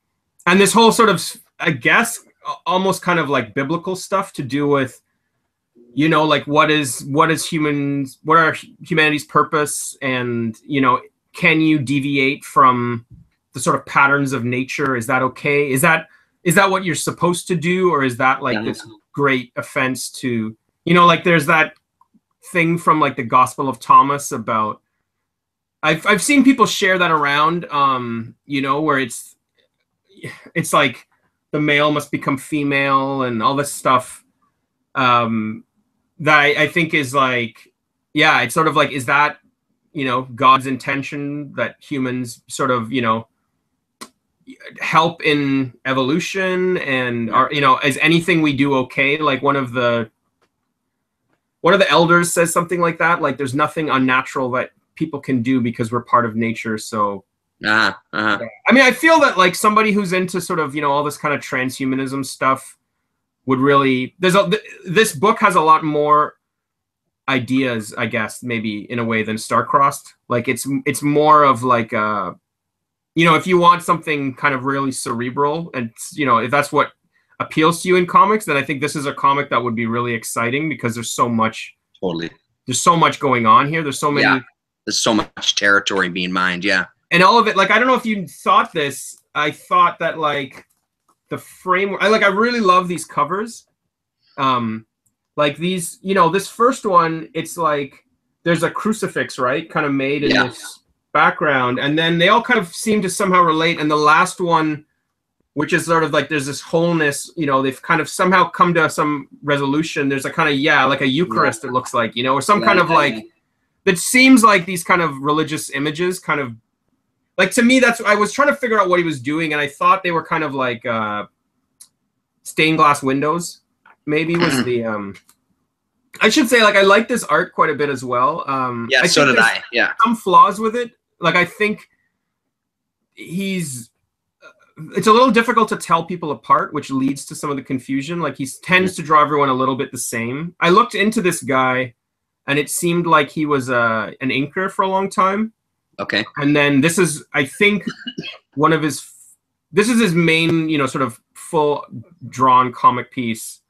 and this whole sort of I guess almost kind of like biblical stuff to do with you know like what is what is humans what are humanity's purpose and you know can you deviate from the sort of patterns of nature is that okay is that is that what you're supposed to do or is that like Yeah. this great offense to you know like there's that thing from like the gospel of thomas about i've i've seen people share that around um you know where it's it's like the male must become female and all this stuff um that I, I think is like yeah it's sort of like is that you know god's intention that humans sort of you know help in evolution and are you know is anything we do okay? Like one of the one of the elders says something like that like there's nothing unnatural that people can do because we're part of nature so uh-huh, uh-huh. I mean, I feel that like somebody who's into sort of you know all this kind of transhumanism stuff would really. There's a th- this book has a lot more ideas, I guess, maybe in a way than Star Crossed. Like it's it's more of like uh you know if you want something kind of really cerebral and you know if that's what appeals to you in comics, then I think this is a comic that would be really exciting because there's so much totally. there's so much going on here. There's so many Yeah. There's so much territory being mined. Yeah. and all of it like i don't know if you thought this i thought that like the framework i like i really love these covers um like these you know this first one it's like there's a crucifix right kind of made in Yeah. this background and then they all kind of seem to somehow relate and the last one which is sort of like there's this wholeness you know they've kind of somehow come to some resolution there's a kind of yeah like a eucharist it looks like you know or some kind of like that seems like these kind of religious images kind of like to me that's i was trying to figure out what he was doing and i thought they were kind of like uh stained glass windows maybe was the um i should say like i like this art quite a bit as well um Yeah. I so did I. Yeah. some flaws with it like i think he's uh, it's a little difficult to tell people apart, which leads to some of the confusion. Like he tends to draw everyone a little bit the same. I looked into this guy, and it seemed like he was uh, an inker for a long time. Okay. And then this is, I think, one of his. This is his main, you know, sort of full drawn comic piece.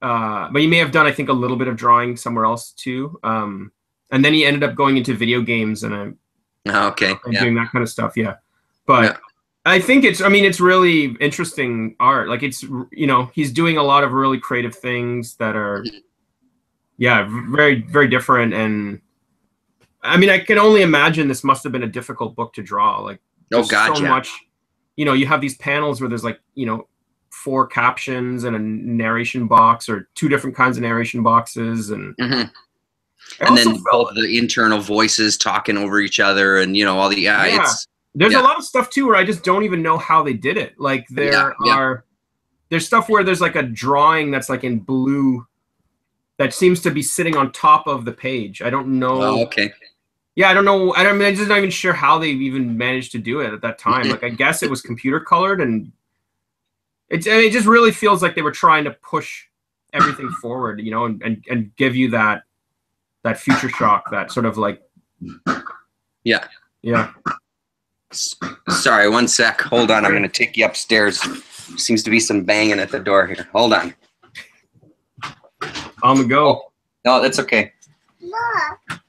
Uh, but he may have done, I think, a little bit of drawing somewhere else too. Um, and then he ended up going into video games and, uh, okay. and Yeah. doing that kind of stuff. Yeah, but Yeah. I think it's. I mean, it's really interesting art. Like it's, you know, he's doing a lot of really creative things that are, yeah, very very different. And I mean, I can only imagine this must have been a difficult book to draw. Like Oh God, so yeah. much. You know, you have these panels where there's like you know four captions and a narration box or two different kinds of narration boxes and Mhm. And then felt- the internal voices talking over each other, and you know all the yeah, Yeah. it's There's Yeah. a lot of stuff too where I just don't even know how they did it. Like there yeah. are there's stuff where there's like a drawing that's like in blue that seems to be sitting on top of the page. I don't know. oh, okay. Yeah, I don't know. I don't I mean, I'm just not even sure how they even managed to do it at that time. Like I guess it was computer colored and it's I mean, it just really feels like they were trying to push everything forward, you know, and, and and give you that that future shock, that sort of like Yeah. yeah. Sorry, one sec. Hold on. I'm gonna take you upstairs. Seems to be some banging at the door here. Hold on. On the go. No, that's okay. Look.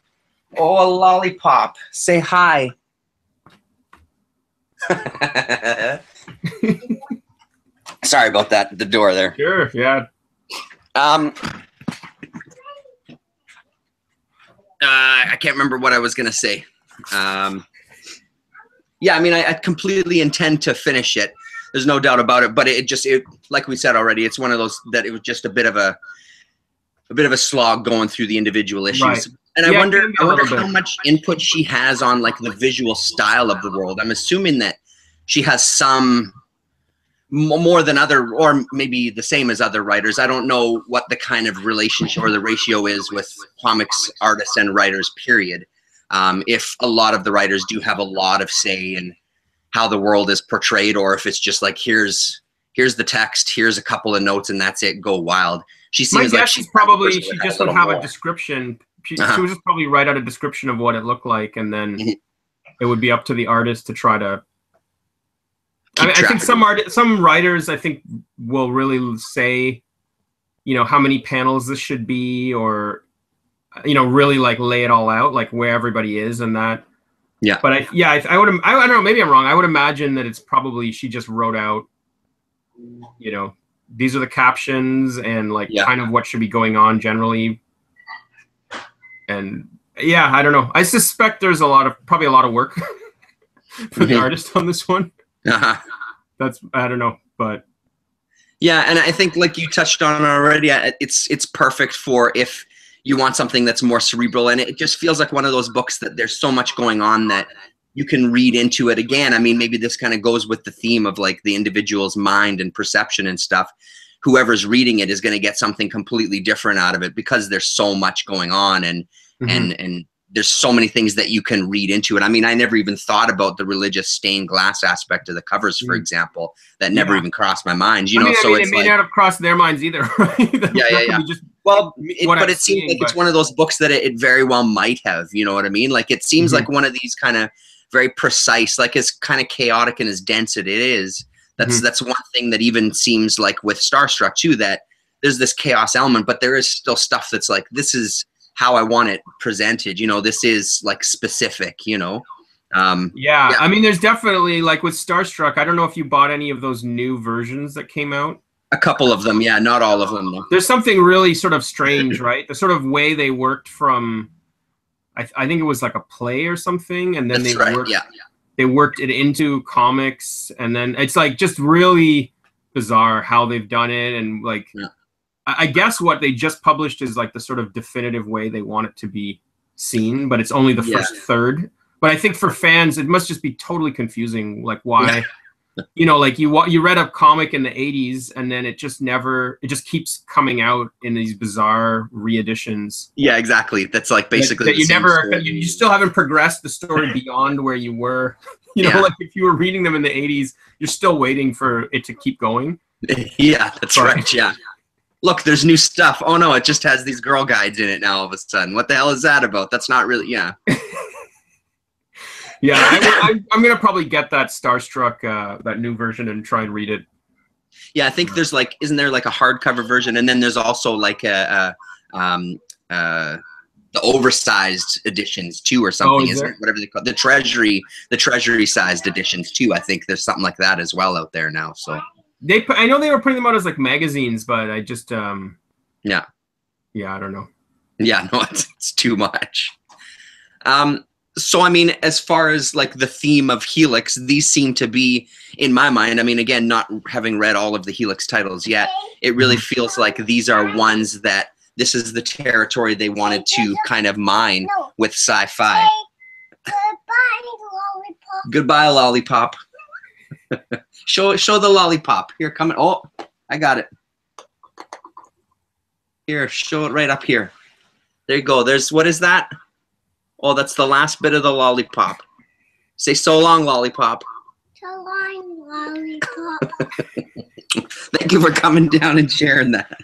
Oh, a lollipop. Say hi. Sorry about that. The door there. Sure. Yeah. Um, uh, I can't remember what I was gonna say. Um, yeah, I mean, I, I completely intend to finish it. There's no doubt about it. But it just, it, like we said already, it's one of those that it was just a bit of a, a bit of a slog going through the individual issues. Right. And Yeah, I wonder, I wonder how bit. much input she has on like the visual style of the world. I'm assuming that she has some more than other, or maybe the same as other writers. I don't know what the kind of relationship or the ratio is with comics artists and writers. Period. Um, if a lot of the writers do have a lot of say in how the world is portrayed, or if it's just like here's here's the text, here's a couple of notes, and that's it. Go wild. She My seems like guess she's is probably she just would little have a description. She, Uh-huh. she would just probably write out a description of what it looked like, and then Mhm. it would be up to the artist to try to. I, mean, I think some art, some writers, I think, will really say, you know, how many panels this should be, or, you know, really like lay it all out, like where everybody is and that. Yeah. But I, yeah, I, I would, I, I don't know, maybe I'm wrong. I would imagine that it's probably she just wrote out, you know, these are the captions and like Yeah. kind of what should be going on generally. And yeah, I don't know. I suspect there's a lot of probably a lot of work for the artist on this one. Uh-huh. That's I don't know, but Yeah, and I think like you touched on already, it's it's perfect for if you want something that's more cerebral, and it just feels like one of those books that there's so much going on that you can read into it again. I mean, maybe this kind of goes with the theme of like the individual's mind and perception and stuff. Whoever's reading it is going to get something completely different out of it because there's so much going on and Mm-hmm. and and there's so many things that you can read into it. I mean, I never even thought about the religious stained glass aspect of the covers, for Mm. example. That never Yeah. even crossed my mind. You I know, mean, I so mean, it's it may like, not have crossed their minds either. Right? Yeah, yeah, yeah. Just well, it, but I'm it seems seeing, like it's one of those books that it, it very well might have. You know what I mean? Like it seems Mhm. like one of these kind of very precise, like as kind of chaotic and as dense as it is. That's Mm-hmm. that's one thing that even seems like with Starstruck too that there's this chaos element, but there is still stuff that's like this is how I want it presented. You know, this is like specific. You know, um, yeah, Yeah. I mean, there's definitely like with Starstruck. I don't know if you bought any of those new versions that came out. a couple of them, yeah, not all of them though. There's something really sort of strange, right? The sort of way they worked from. I, I think it was like a play or something, and then That's they right. worked Yeah, they worked it into comics and then it's like just really bizarre how they've done it and like Yeah. I, I guess what they just published is like the sort of definitive way they want it to be seen but it's only the Yeah. first third but i think for fans it must just be totally confusing like why. you know, like you you read a comic in the '80s, and then it just never, it just keeps coming out in these bizarre reeditions. Yeah, exactly. That's like basically that, the you same never, story. you, you still haven't progressed the story beyond where you were. You know, Yeah. like if you were reading them in the '80s, you're still waiting for it to keep going. yeah, that's Sorry. right. Yeah. Look, there's new stuff. Oh no, it just has these girl guides in it now. All of a sudden, what the hell is that about? That's not really. Yeah. Yeah, I, I, I'm gonna probably get that Starstruck, uh, that new version, and try and read it. Yeah, I think there's like, isn't there like a hardcover version, and then there's also like a, a um, uh, the oversized editions too, or something. Oh, is it? Whatever they call the treasury, the treasury sized editions too. I think there's something like that as well out there now. So They, I know they were putting them out as like magazines, but I just, um, Yeah. yeah, I don't know. yeah, no, it's, it's too much. Um, so I mean, as far as like the theme of Helix, these seem to be, in my mind. I mean, again, not having read all of the Helix titles yet, it really feels like these are ones that this is the territory they wanted to kind of mine with sci-fi. Goodbye, lollipop. show show the lollipop. Here, come in. Oh, I got it. Here, show it right up here. There you go. There's what is that? Oh, that's the last bit of the lollipop. Say so long, lollipop. So long, lollipop. Thank you for coming down and sharing that.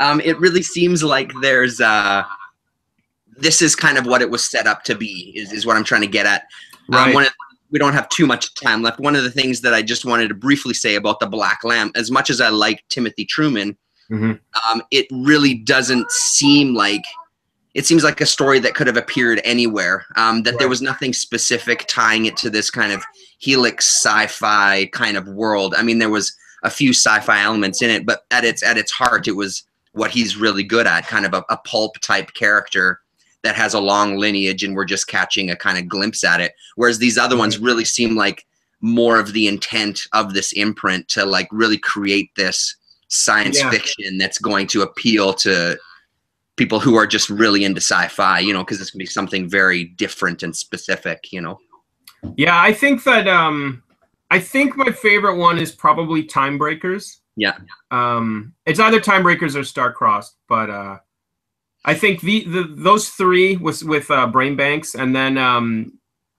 Um, it really seems like there's uh, this is kind of what it was set up to be. Is is what I'm trying to get at. Um, Right. one of, we don't have too much time left. One of the things that I just wanted to briefly say about the Black Lamb, as much as I like Timothy Truman, Mhm. um, it really doesn't seem like it seems like a story that could have appeared anywhere. Um, that there was nothing specific tying it to this kind of helix sci-fi kind of world. I mean, there was a few sci-fi elements in it, but at its at its heart, it was what he's really good at, kind of a, a pulp type character that has a long lineage, and we're just catching a kind of glimpse at it. Whereas these other ones really seem like more of the intent of this imprint to like really create this science Yeah. fiction that's going to appeal to people who are just really into sci-fi, you know, because it's gonna be something very different and specific, you know. Yeah, I think that um I think my favorite one is probably Time Breakers. Yeah. Um it's either Time Breakers or Star Crossed, but uh I think the, the those three with with uh, BrainBanx and then um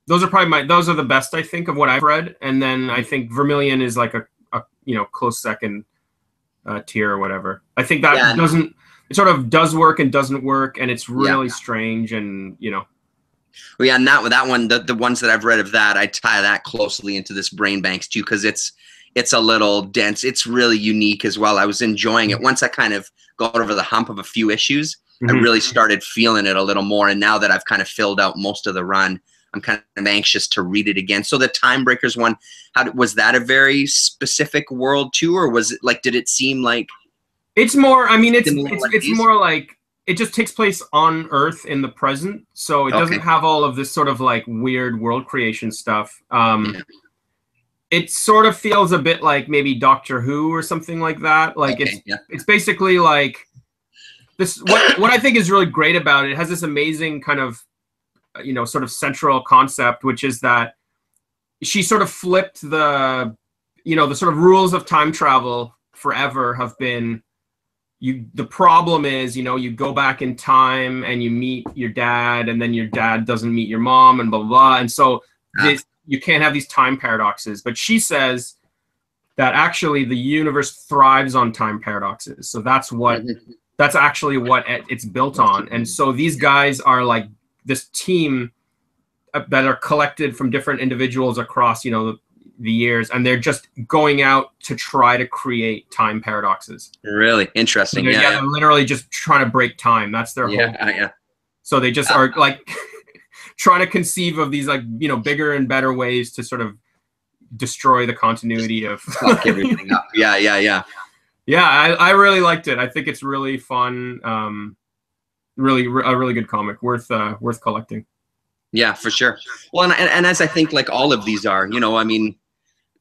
those are probably my those are the best I think of what I've read and then I think Vermillion is like a, a you know close second uh, tier or whatever. I think that Yeah. doesn't it sort of does work and doesn't work and it's really strange and you know Well, yeah, and that that one, the, the ones that I've read of that, I tie that closely into this BrainBanx too, because it's it's a little dense. It's really unique as well. I was enjoying it once I kind of got over the hump of a few issues. I Mhm. really started feeling it a little more, and now that I've kind of filled out most of the run, I'm kind of anxious to read it again. So the Time Breakers one, how was that a very specific world too, or was it like? Did it seem like? It's more. I mean, it's it's, like it's more like it just takes place on Earth in the present, so it doesn't have all of this sort of like weird world creation stuff. Um, Yeah. It sort of feels a bit like maybe Doctor Who or something like that. Like it's yeah, it's basically like this. What what I think is really great about it, it has this amazing kind of you know sort of central concept, which is that she sort of flipped the you know the sort of rules of time travel forever have been you the problem is you know you go back in time and you meet your dad and then your dad doesn't meet your mom and blah blah, blah. and so this, you can't have these time paradoxes. But she says that actually the universe thrives on time paradoxes. So that's what that's actually what it's built on. and so these guys are like this team uh, that are collected from different individuals across you know the, years and they're just going out to try to create time paradoxes really interesting. they're, Yeah, yeah, they're literally just trying to break time that's their yeah, whole uh, yeah. so they just are like trying to conceive of these like you know bigger and better ways to sort of destroy the continuity of Fuck everything up. Yeah, yeah, yeah. yeah I, I really liked it i think it's really fun um really a really good comic worth uh worth collecting Yeah, for sure. Well, and, and as I think like all of these are, you know, I mean,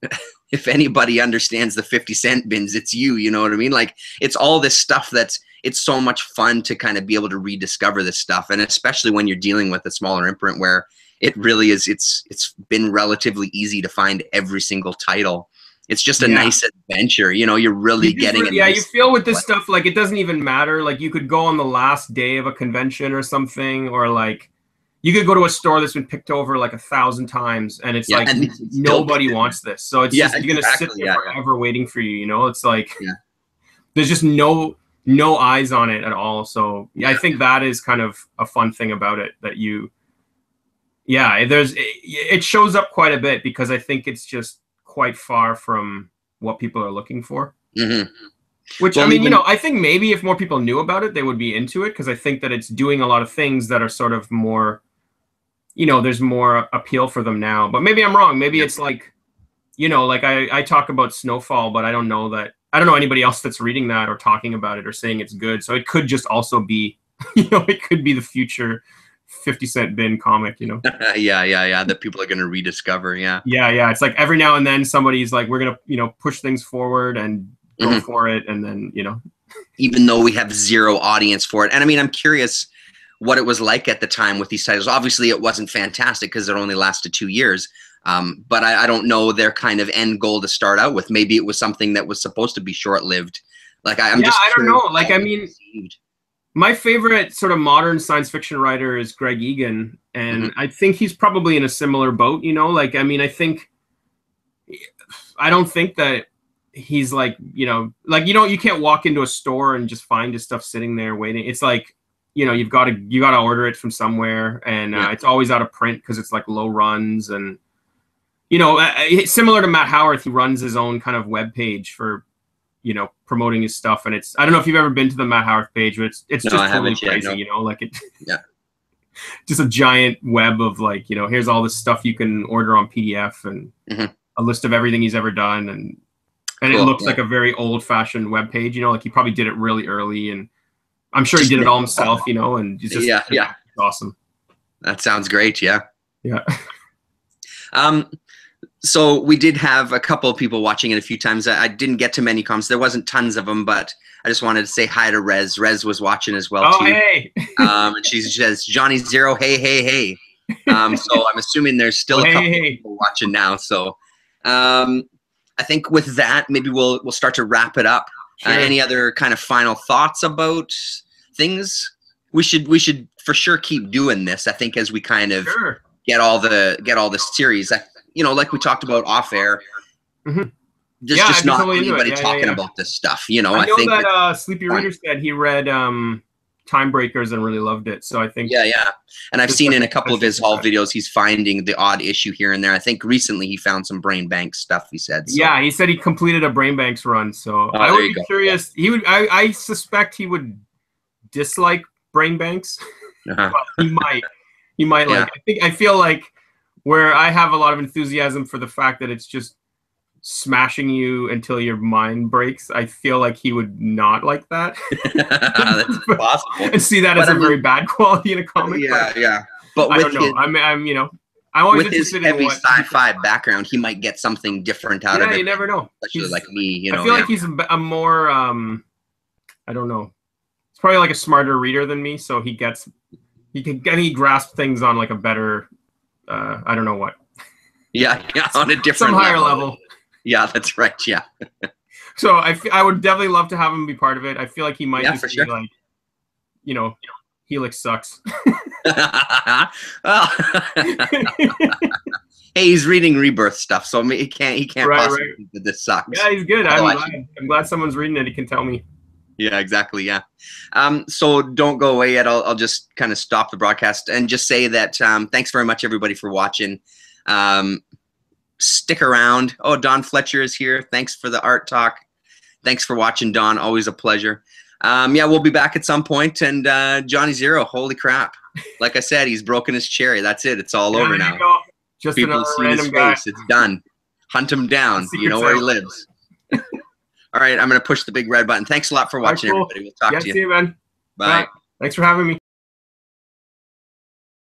if anybody understands the 50 cent bins, it's you, you know what I mean? Like it's all this stuff that's, it's so much fun to kind of be able to rediscover this stuff. And especially when you're dealing with a smaller imprint where it really is. It's it's been relatively easy to find every single title. It's just a Yeah. nice adventure. You know, you're really You getting. re- yeah, nice- you feel with this what- stuff like it doesn't even matter. Like you could go on the last day of a convention or something, or like you could go to a store that's been picked over like a thousand times, and it's Yeah, like and nobody wants this. So it's Yeah, just you're gonna sit there yeah, forever waiting for you. You know, it's like there's just no no eyes on it at all. So yeah, I think that is kind of a fun thing about it that you. Yeah, there's it, it shows up quite a bit because I think it's just quite far from what people are looking for. Mhm. Which Well, I mean, you know, I think maybe if more people knew about it, they would be into it because I think that it's doing a lot of things that are sort of more, you know, there's more appeal for them now. But maybe I'm wrong. Maybe it's like, you know, like I I talk about Snowfall, but I don't know that I don't know anybody else that's reading that or talking about it or saying it's good. So it could just also be, you know, it could be the future fifty cent bin comic. You know. yeah, yeah, yeah. That people are going to rediscover. Yeah. Yeah, yeah. It's like every now and then somebody's like, we're gonna, you know, push things forward and go Mhm. for it, and then you know, even though we have zero audience for it. And I mean, I'm curious what it was like at the time with these titles. Obviously, it wasn't fantastic because it only lasted two years. Um, but I, I don't know their kind of end goal to start out with. Maybe it was something that was supposed to be short lived. Like I, I'm Yeah, just I don't know. Like, I mean- my favorite sort of modern science fiction writer is Greg Egan, and Mm-hmm. I think he's probably in a similar boat. You know, like I mean, I think I don't think that he's like you know, like you know, you can't walk into a store and just find his stuff sitting there waiting. It's like you know, you've got to you got to order it from somewhere, and uh, Yeah. it's always out of print because it's like low runs and. You know, uh, similar to Matt Howarth, he runs his own kind of web page for you know promoting his stuff and it's i don't know if you've ever been to the matt howarth page but it's it's No, just totally yet, crazy no. you know like it Yeah. just a giant web of like you know here's all this stuff you can order on pdf and Mhm. a list of everything he's ever done and and it looks yeah. like a very old fashioned web page you know like he probably did it really early and i'm sure he did it all himself you know and just Yeah, yeah. awesome That sounds great. Yeah. yeah Um, so we did have a couple of people watching it a few times. I, I didn't get to many comments. There wasn't tons of them, but I just wanted to say hi to Rez. Rez was watching as well oh too. hey Um, and she says Johnny Zero, hey, hey, hey. Um, so I'm assuming there's still a couple hey people watching now. So um, I think with that, maybe we'll we'll start to wrap it up. Uh, any other kind of final thoughts about things? We should we should for sure keep doing this. I think as we kind of sure get all the get all the series. I, you know, like we talked about off air. Mhm. There's Yeah, just not totally anybody Yeah, talking yeah. about this stuff. You know, i I, know think that that- uh sleepy reader said he read um time breakers and really loved it so i think Yeah, yeah. And I've seen in a couple of his haul videos, he's finding the odd issue here and there. I think recently he found some brain bank stuff. He said, so. Yeah, he said he completed a BrainBanx run. So I there would be go. curious. He would. I, I suspect he would dislike BrainBanx. Uh-huh. But he might. He might Yeah. like. I think. I feel like where I have a lot of enthusiasm for the fact that it's just smashing you until your mind breaks. I feel like he would not like that That's possible. and see that But as I a mean- very bad quality in a comic. Yeah, but yeah. But I don't know. his, I'm. I'm. You know. I'm always with his interested in heavy what. sci-fi background, he might get something different out Yeah, of it. you never know. especially He's- like me, you know. I feel yeah. like he's a more um I don't know. He's probably like a smarter reader than me, so he gets he can and he grasps things on like a better uh I don't know what. yeah, yeah, on a different Some higher level. Yeah, that's right. Yeah. So I, I would definitely love to have him be part of it. I feel like he might Yeah, just be sure. like you know, Helix sucks. well, hey, he's reading Rebirth stuff, so he can't he can't Right, possibly right. that this sucks. yeah, he's good. I'm glad. I'm glad someone's reading it. He can tell me. Yeah, exactly. Yeah. Um, so don't go away yet. I'll, I'll just kind of stop the broadcast and just say that um, thanks very much, everybody, for watching. Um, stick around. Oh, Don Fletcher is here. Thanks for the art talk. Thanks for watching, Don. Always a pleasure. Um, yeah, we'll be back at some point. And uh, Johnny Zero, holy crap. Like I said, he's broken his cherry. That's it. It's all Yeah, over now. go. Just People see his random guy. face. It's done. Hunt him down. You know where he lives. All right, I'm going to push the big red button. Thanks a lot for All right, watching, cool. everybody. We'll talk Yeah, to you. see you, man. Bye. Thanks for having me.